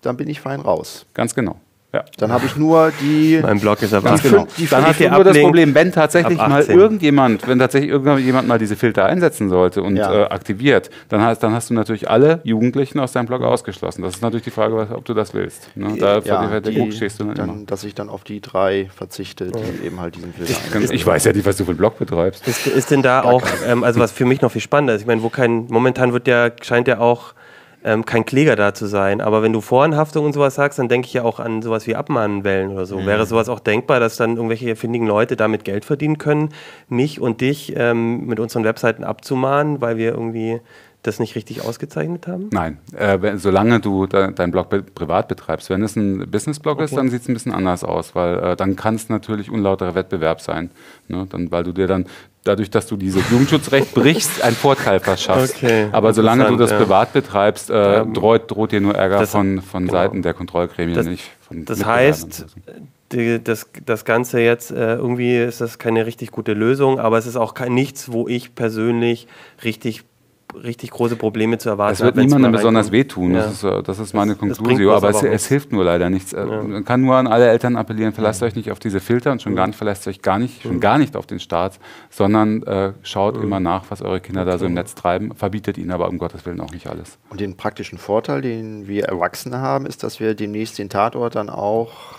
[SPEAKER 4] dann bin ich fein raus.
[SPEAKER 3] Ganz genau.
[SPEAKER 4] Ja. Dann habe ich nur die.
[SPEAKER 1] Mein Blog ist
[SPEAKER 3] aber genau. Dann hast du nur das Problem, wenn tatsächlich mal irgendjemand, wenn tatsächlich irgendjemand mal diese Filter einsetzen sollte und ja. äh, aktiviert, dann hast, dann hast du natürlich alle Jugendlichen aus deinem Blog ausgeschlossen. Das ist natürlich die Frage, ob du das willst. Ne?
[SPEAKER 4] Da ja, die, stehst du dann, dann Dass ich dann auf die drei verzichte, die ja. eben halt diesen Filter
[SPEAKER 3] Ich, ich weiß ja nicht, was du für einen Blog betreibst.
[SPEAKER 1] Ist, ist denn da auch, ähm, also was für mich noch viel spannender ist, ich meine, wo kein, momentan wird ja, scheint ja auch ähm, kein Kläger da zu sein. Aber wenn du Voranhaftung und sowas sagst, dann denke ich ja auch an sowas wie Abmahnwellen oder so. Mhm. Wäre sowas auch denkbar, dass dann irgendwelche findigen Leute damit Geld verdienen können, mich und dich ähm, mit unseren Webseiten abzumahnen, weil wir irgendwie das nicht richtig ausgezeichnet haben?
[SPEAKER 3] Nein, äh, wenn, solange du de, deinen Blog privat betreibst. Wenn es ein Business-Blog okay. ist, dann sieht es ein bisschen anders aus, weil äh, dann kann es natürlich unlauterer Wettbewerb sein. Ne? Dann, weil du dir dann dadurch, dass du dieses Jugendschutzrecht brichst, einen Vorteil verschaffst. Okay, Aber solange du das ja. privat betreibst, äh, droht, droht, dir nur Ärger das, von, von genau. Seiten der Kontrollgremien,
[SPEAKER 1] das,
[SPEAKER 3] nicht
[SPEAKER 1] von Das heißt, die, das, das Ganze jetzt, äh, irgendwie ist das keine richtig gute Lösung, aber es ist auch kein, nichts, wo ich persönlich richtig richtig große Probleme zu erwarten.
[SPEAKER 3] Es wird niemandem besonders wehtun, ja. das, ist, äh, das ist meine Konklusion, aber, es, es, hilft nur leider nichts. Äh, ja. Man kann nur an alle Eltern appellieren, verlasst ja. euch nicht auf diese Filter und schon gar nicht, verlasst euch gar nicht, schon gar nicht auf den Staat, sondern äh, schaut immer nach, was eure Kinder okay. da so im Netz treiben, verbietet ihnen aber um Gottes Willen auch nicht alles.
[SPEAKER 4] Und den praktischen Vorteil, den wir Erwachsene haben, ist, dass wir demnächst den Tatort dann auch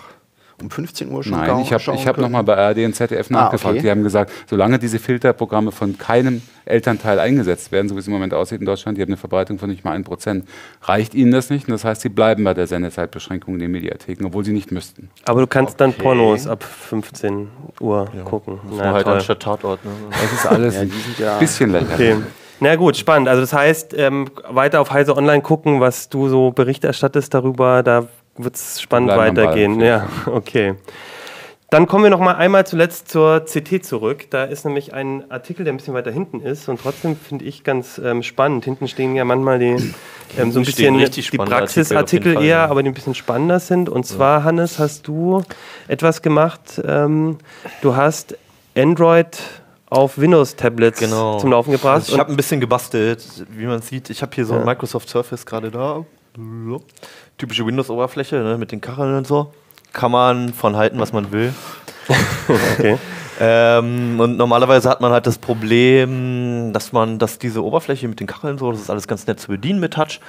[SPEAKER 4] um 15 Uhr schon
[SPEAKER 3] Nein, ich habe hab nochmal bei ARD und ZDF ah, nachgefragt. Okay. Die haben gesagt, solange diese Filterprogramme von keinem Elternteil eingesetzt werden, so wie es im Moment aussieht in Deutschland, die haben eine Verbreitung von nicht mal 1%, reicht ihnen das nicht. Und das heißt, sie bleiben bei der Sendezeitbeschränkung in den Mediatheken, obwohl sie nicht müssten.
[SPEAKER 1] Aber du kannst okay. dann Pornos ab 15 Uhr ja. gucken.
[SPEAKER 2] Das Na, halt anstatt Tatort. Ne?
[SPEAKER 3] Das ist alles ja, ein ja bisschen lächerlich. Okay.
[SPEAKER 1] Na gut, spannend. Also das heißt, ähm, weiter auf Heise Online gucken, was du so Bericht erstattest darüber. Da wird es spannend weitergehen. Ja, okay. Dann kommen wir noch mal einmal zuletzt zur CT zurück. Da ist nämlich ein Artikel, der ein bisschen weiter hinten ist und trotzdem finde ich ganz ähm, spannend. Hinten stehen ja manchmal die ähm, so ein bisschen die Praxisartikel eher, aber die ein bisschen spannender sind. Und zwar, Hannes, hast du etwas gemacht. Ähm, du hast Android auf Windows-Tablets genau. zum Laufen gebracht. Also
[SPEAKER 2] ich habe ein bisschen gebastelt, wie man sieht. Ich habe hier so ein Microsoft Surface gerade da typische Windows-Oberfläche ne, mit den Kacheln und so. Kann man von halten, was man will. okay. ähm, und normalerweise hat man halt das Problem, dass man, dass diese Oberfläche mit den Kacheln so, das ist alles ganz nett zu bedienen mit Touch.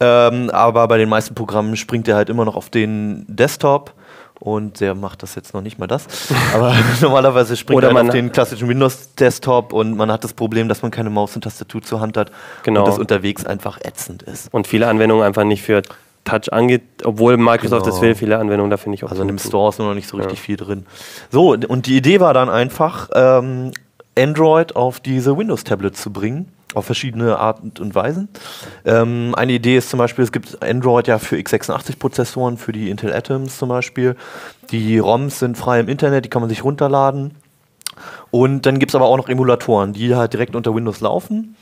[SPEAKER 2] Ähm, aber bei den meisten Programmen springt er halt immer noch auf den Desktop und der macht das jetzt noch nicht mal das. Aber normalerweise springt Oder man auf den klassischen Windows-Desktop und man hat das Problem, dass man keine Maus und Tastatur zur Hand hat
[SPEAKER 1] genau. und
[SPEAKER 2] das unterwegs einfach ätzend ist.
[SPEAKER 1] Und viele Anwendungen einfach nicht für Touch angeht, obwohl Microsoft genau. das will, viele Anwendungen, da finde ich auch.
[SPEAKER 2] Also in dem Store ist noch nicht so richtig ja. viel drin. So, und die Idee war dann einfach, ähm, Android auf diese Windows-Tablets zu bringen, auf verschiedene Arten und Weisen. Ähm, eine Idee ist zum Beispiel, es gibt Android ja für x86-Prozessoren, für die Intel Atoms zum Beispiel. Die ROMs sind frei im Internet, die kann man sich runterladen. Und dann gibt es aber auch noch Emulatoren, die halt direkt unter Windows laufen,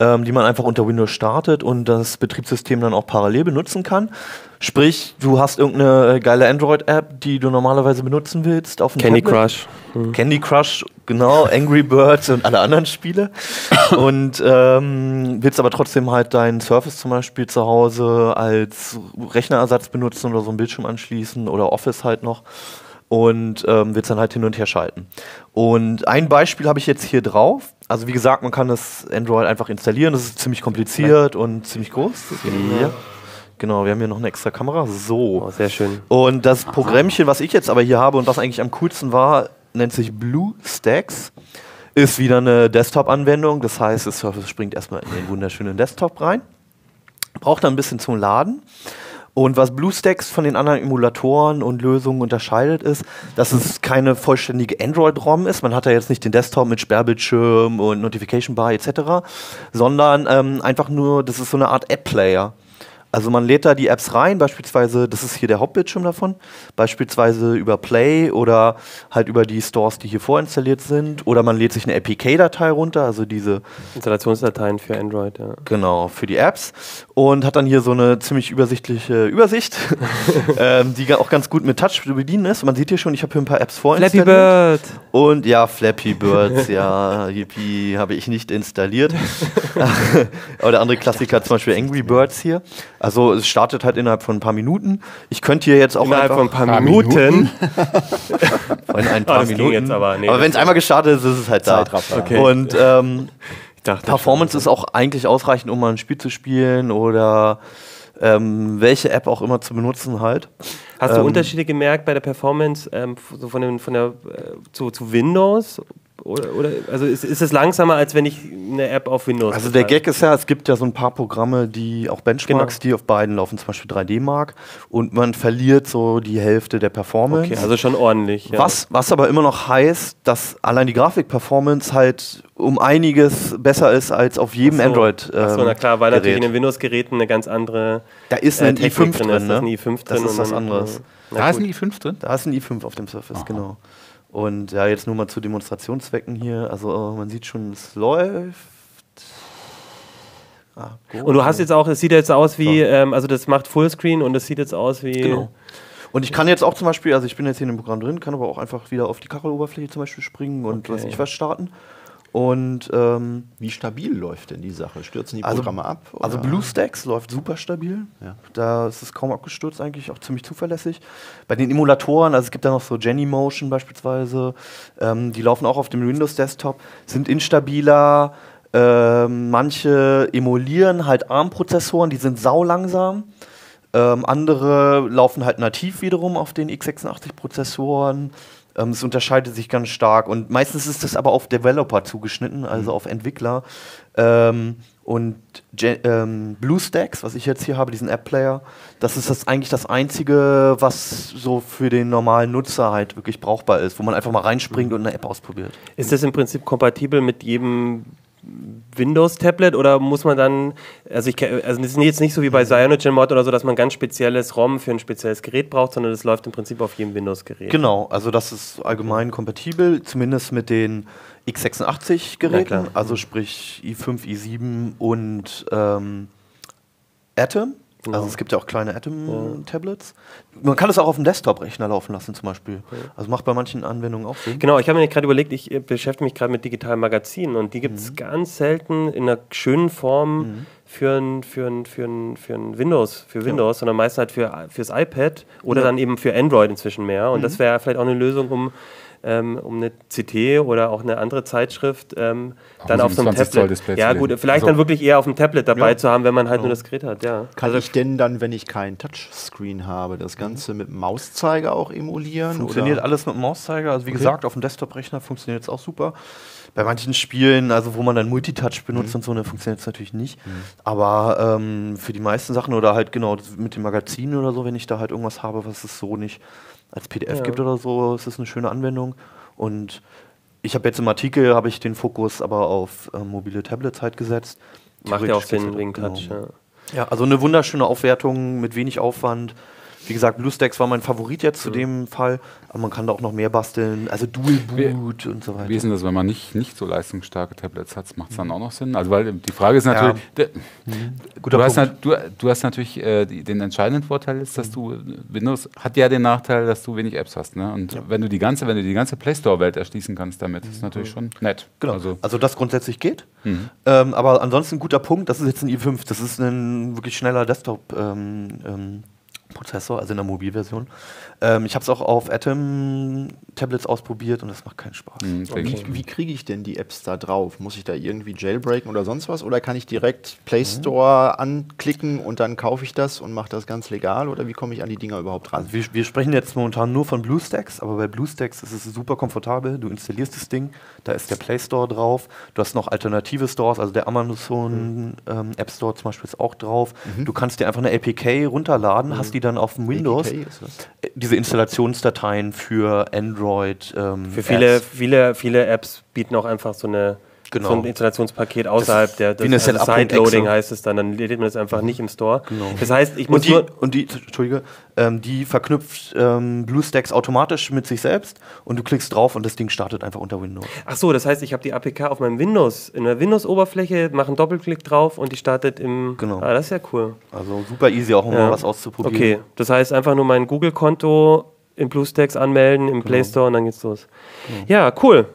[SPEAKER 2] ähm, die man einfach unter Windows startet und das Betriebssystem dann auch parallel benutzen kann. Sprich, du hast irgendeine geile Android-App, die du normalerweise benutzen willst
[SPEAKER 1] auf dem Candy Tablet. Crush.
[SPEAKER 2] Mhm. Candy Crush, genau, Angry Birds und alle anderen Spiele. und ähm, willst aber trotzdem halt deinen Surface zum Beispiel zu Hause als Rechnerersatz benutzen oder so einen Bildschirm anschließen oder Office halt noch und ähm, wird es dann halt hin und her schalten. Und ein Beispiel habe ich jetzt hier drauf. Also wie gesagt, man kann das Android einfach installieren. Das ist ziemlich kompliziert ja. und ziemlich groß. Ja. Genau, wir haben hier noch eine extra Kamera. So.
[SPEAKER 1] Oh, sehr schön.
[SPEAKER 2] Und das Programmchen, was ich jetzt aber hier habe und was eigentlich am coolsten war, nennt sich BlueStacks. Ist wieder eine Desktop-Anwendung. Das heißt, das Surface springt erstmal in den wunderschönen Desktop rein. Braucht dann ein bisschen zum Laden. Und was BlueStacks von den anderen Emulatoren und Lösungen unterscheidet, ist, dass es keine vollständige Android-ROM ist. Man hat da jetzt nicht den Desktop mit Sperrbildschirm und Notification Bar etc., sondern ähm, einfach nur, das ist so eine Art App-Player. Also man lädt da die Apps rein, beispielsweise, das ist hier der Hauptbildschirm davon, beispielsweise über Play oder halt über die Stores, die hier vorinstalliert sind. Oder man lädt sich eine APK-Datei runter, also diese
[SPEAKER 1] Installationsdateien für Android, ja.
[SPEAKER 2] Genau, für die Apps. Und hat dann hier so eine ziemlich übersichtliche Übersicht, ähm, die auch ganz gut mit Touch zu bedienen ist. Man sieht hier schon, ich habe hier ein paar Apps vorinstalliert.
[SPEAKER 1] Flappy Bird!
[SPEAKER 2] Und ja, Flappy Birds, ja, Yippie, habe ich nicht installiert. Oder andere Klassiker, zum Beispiel Angry Birds hier. Also es startet halt innerhalb von ein paar Minuten. Ich könnte hier jetzt auch
[SPEAKER 1] innerhalb von ein paar, paar Minuten. Minuten.
[SPEAKER 2] von ein paar oh, Minuten. aber nee, aber wenn es einmal gestartet ist, ist es halt da. Okay. Und ähm, Performance ist auch eigentlich ausreichend, um mal ein Spiel zu spielen oder ähm, welche App auch immer zu benutzen halt.
[SPEAKER 1] Hast du ähm, Unterschiede gemerkt bei der Performance ähm, so von, dem, von der, äh, zu, zu Windows oder, oder, also ist, ist es langsamer, als wenn ich eine App auf Windows
[SPEAKER 2] Also der Gag ist ja, es gibt ja so ein paar Programme, die auch Benchmarks, genau. die auf beiden laufen, zum Beispiel 3D Mark und man verliert so die Hälfte der Performance.
[SPEAKER 1] Okay, also schon ordentlich.
[SPEAKER 2] Ja. Was, was aber immer noch heißt, dass allein die Grafik-Performance halt um einiges besser ist als auf jedem Achso. Android.
[SPEAKER 1] Ähm, Achso, na klar, weil Gerät. natürlich in den Windows-Geräten eine ganz andere.
[SPEAKER 2] Da ist ein äh, i5 drin,
[SPEAKER 1] ist.
[SPEAKER 2] Ne?
[SPEAKER 1] Das ist ein i5 drin.
[SPEAKER 2] Das ist was anderes.
[SPEAKER 3] Da ist ein i5 drin?
[SPEAKER 2] Da ist ein i5 auf dem Surface, Aha. genau. Und ja, jetzt nur mal zu Demonstrationszwecken hier. Also man sieht schon, es läuft.
[SPEAKER 1] Ah, und du hast jetzt auch, es sieht jetzt aus wie, so. ähm, also das macht Fullscreen und es sieht jetzt aus wie. Genau.
[SPEAKER 2] Und ich kann jetzt auch zum Beispiel, also ich bin jetzt hier in dem Programm drin, kann aber auch einfach wieder auf die Kacheloberfläche zum Beispiel springen und okay. was ich was starten. Und ähm,
[SPEAKER 4] wie stabil läuft denn die Sache? Stürzen die also, Programme ab?
[SPEAKER 2] Oder? Also BlueStacks läuft super stabil. Ja. Da ist es kaum abgestürzt, eigentlich auch ziemlich zuverlässig. Bei den Emulatoren, also es gibt da noch so Jenny Motion beispielsweise, ähm, die laufen auch auf dem Windows Desktop, sind instabiler. Ähm, manche emulieren halt ARM-Prozessoren, die sind saulangsam. Ähm, andere laufen halt nativ wiederum auf den x86-Prozessoren. Ähm, es unterscheidet sich ganz stark und meistens ist das aber auf Developer zugeschnitten, also mhm. auf Entwickler. Ähm, und ähm, BlueStacks, was ich jetzt hier habe, diesen App-Player, das ist das eigentlich das Einzige, was so für den normalen Nutzer halt wirklich brauchbar ist, wo man einfach mal reinspringt mhm. und eine App ausprobiert.
[SPEAKER 1] Ist das im Prinzip kompatibel mit jedem Windows-Tablet oder muss man dann, also ich also das ist jetzt nicht so wie bei CyanogenMod oder so, dass man ganz spezielles ROM für ein spezielles Gerät braucht, sondern das läuft im Prinzip auf jedem Windows-Gerät.
[SPEAKER 2] Genau, also das ist allgemein kompatibel, zumindest mit den x86-Geräten, also sprich i5, i7 und ähm, Atom. Genau. Also es gibt ja auch kleine Atom-Tablets. Man kann es auch auf dem Desktop-Rechner laufen lassen zum Beispiel. Ja. Also macht bei manchen Anwendungen auch Sinn.
[SPEAKER 1] Genau, ich habe mir gerade überlegt, ich äh, beschäftige mich gerade mit digitalen Magazinen und die gibt es mhm. ganz selten in einer schönen Form mhm. für ein, für ein, für ein, für ein Windows, für Windows, ja. sondern meist halt für, fürs iPad oder ja. dann eben für Android inzwischen mehr. Und mhm. das wäre vielleicht auch eine Lösung, um ähm, um eine CT oder auch eine andere Zeitschrift ähm, dann auf so einem Tablet. Ja, gut, vielleicht also, dann wirklich eher auf dem Tablet dabei ja. zu haben, wenn man halt ja. nur das Gerät hat. Ja.
[SPEAKER 4] Kann also ich denn dann, wenn ich keinen Touchscreen habe, das Ganze mit dem Mauszeiger auch emulieren?
[SPEAKER 2] Funktioniert oder? alles mit dem Mauszeiger. Also wie okay. gesagt, auf dem Desktop-Rechner funktioniert es auch super. Bei manchen Spielen, also wo man dann Multitouch benutzt mhm. und so, dann funktioniert es natürlich nicht. Mhm. Aber ähm, für die meisten Sachen oder halt genau mit dem Magazin oder so, wenn ich da halt irgendwas habe, was es so nicht als PDF ja. gibt oder so, ist das eine schöne Anwendung. Und ich habe jetzt im Artikel, habe ich den Fokus aber auf äh, mobile Tablets halt gesetzt.
[SPEAKER 1] Macht ja auch Sinn wegen Touch,
[SPEAKER 2] genau. ja. Ja, also eine wunderschöne Aufwertung mit wenig Aufwand. Wie gesagt, BlueStacks war mein Favorit jetzt zu dem Fall, aber man kann da auch noch mehr basteln, also Dual Boot wie, und so weiter.
[SPEAKER 3] Wie ist denn das, wenn man nicht, nicht so leistungsstarke Tablets hat, macht es dann auch noch Sinn? Also weil die Frage ist natürlich, ja. der, mhm. du, hast du, du, hast natürlich äh, die, den entscheidenden Vorteil ist, dass mhm. du Windows hat ja den Nachteil, dass du wenig Apps hast, ne? Und ja. wenn du die ganze, wenn du die ganze Play Store Welt erschließen kannst damit, mhm. ist natürlich schon nett.
[SPEAKER 2] Genau. Also, also das grundsätzlich geht. Mhm. Ähm, aber ansonsten ein guter Punkt, das ist jetzt ein i5, das ist ein wirklich schneller Desktop ähm, ähm, Prozessor, also in der Mobilversion. Ähm, ich habe es auch auf Atom-Tablets ausprobiert und das macht keinen Spaß. Mhm,
[SPEAKER 4] okay. Wie, wie kriege ich denn die Apps da drauf? Muss ich da irgendwie jailbreaken oder sonst was? Oder kann ich direkt Play mhm. Store mhm. anklicken und dann kaufe ich das und mache das ganz legal? Oder wie komme ich an die Dinger überhaupt ran?
[SPEAKER 2] Also wir, wir, sprechen jetzt momentan nur von BlueStacks, aber bei BlueStacks ist es super komfortabel. Du installierst das Ding, da ist der Play Store drauf. Du hast noch alternative Stores, also der Amazon mhm. ähm, App Store zum Beispiel ist auch drauf. Mhm. Du kannst dir einfach eine APK runterladen, hast die dann auf dem Windows. Äh, diese Installationsdateien für Android.
[SPEAKER 1] Ähm, für viele, Apps. viele, viele Apps bieten auch einfach so eine genau. so ein Installationspaket außerhalb das, der das, also Sideloading heißt es dann, dann lädt man das einfach nicht im Store. Genau. Das heißt, ich muss
[SPEAKER 2] und die, und die Entschuldige, ähm, die verknüpft ähm, BlueStacks automatisch mit sich selbst und du klickst drauf und das Ding startet einfach unter Windows.
[SPEAKER 1] Ach so, das heißt, ich habe die APK auf meinem Windows, in der Windows-Oberfläche, mache einen Doppelklick drauf und die startet im.
[SPEAKER 2] Genau.
[SPEAKER 1] Ah, das ist ja cool.
[SPEAKER 2] Also super easy, auch um ja. mal was auszuprobieren.
[SPEAKER 1] Okay, das heißt einfach nur mein Google-Konto in BlueStacks anmelden, im genau. Play Store und dann geht's los. Genau. Ja, cool.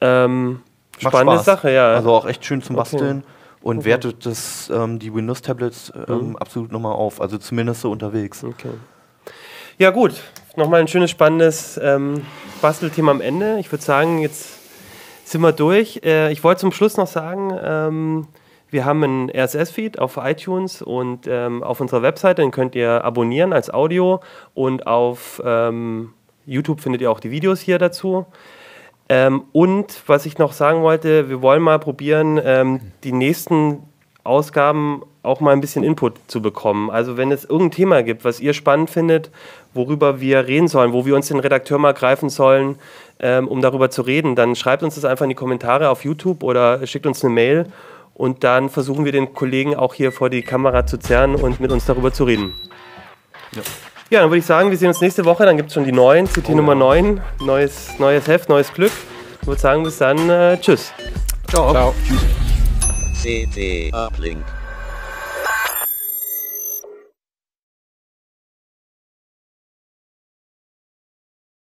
[SPEAKER 1] Ähm, spannende Spaß. Sache, ja.
[SPEAKER 2] Also auch echt schön zum Basteln. Okay. Und okay. wertet das, ähm, die Windows-Tablets ähm, mhm. absolut nochmal auf. Also zumindest so unterwegs.
[SPEAKER 1] Okay. Ja, gut. Nochmal ein schönes, spannendes ähm, Bastelthema am Ende. Ich würde sagen, jetzt sind wir durch. Äh, ich wollte zum Schluss noch sagen, ähm, wir haben einen RSS-Feed auf iTunes und ähm, auf unserer Webseite, den könnt ihr abonnieren als Audio und auf ähm, YouTube findet ihr auch die Videos hier dazu. Ähm, und was ich noch sagen wollte, wir wollen mal probieren, ähm, die nächsten Ausgaben auch mal ein bisschen Input zu bekommen. Also wenn es irgendein Thema gibt, was ihr spannend findet, worüber wir reden sollen, wo wir uns den Redakteur mal greifen sollen, ähm, um darüber zu reden, dann schreibt uns das einfach in die Kommentare auf YouTube oder schickt uns eine Mail und dann versuchen wir den Kollegen auch hier vor die Kamera zu zerren und mit uns darüber zu reden. Ja. Ja, dann würde ich sagen, wir sehen uns nächste Woche. Dann gibt es schon die neuen, CT oh, Nummer ja. 9. Neues, neues Heft, neues Glück. Ich würde sagen, bis dann. Äh, tschüss.
[SPEAKER 2] Ciao. Ciao. CT Uplink.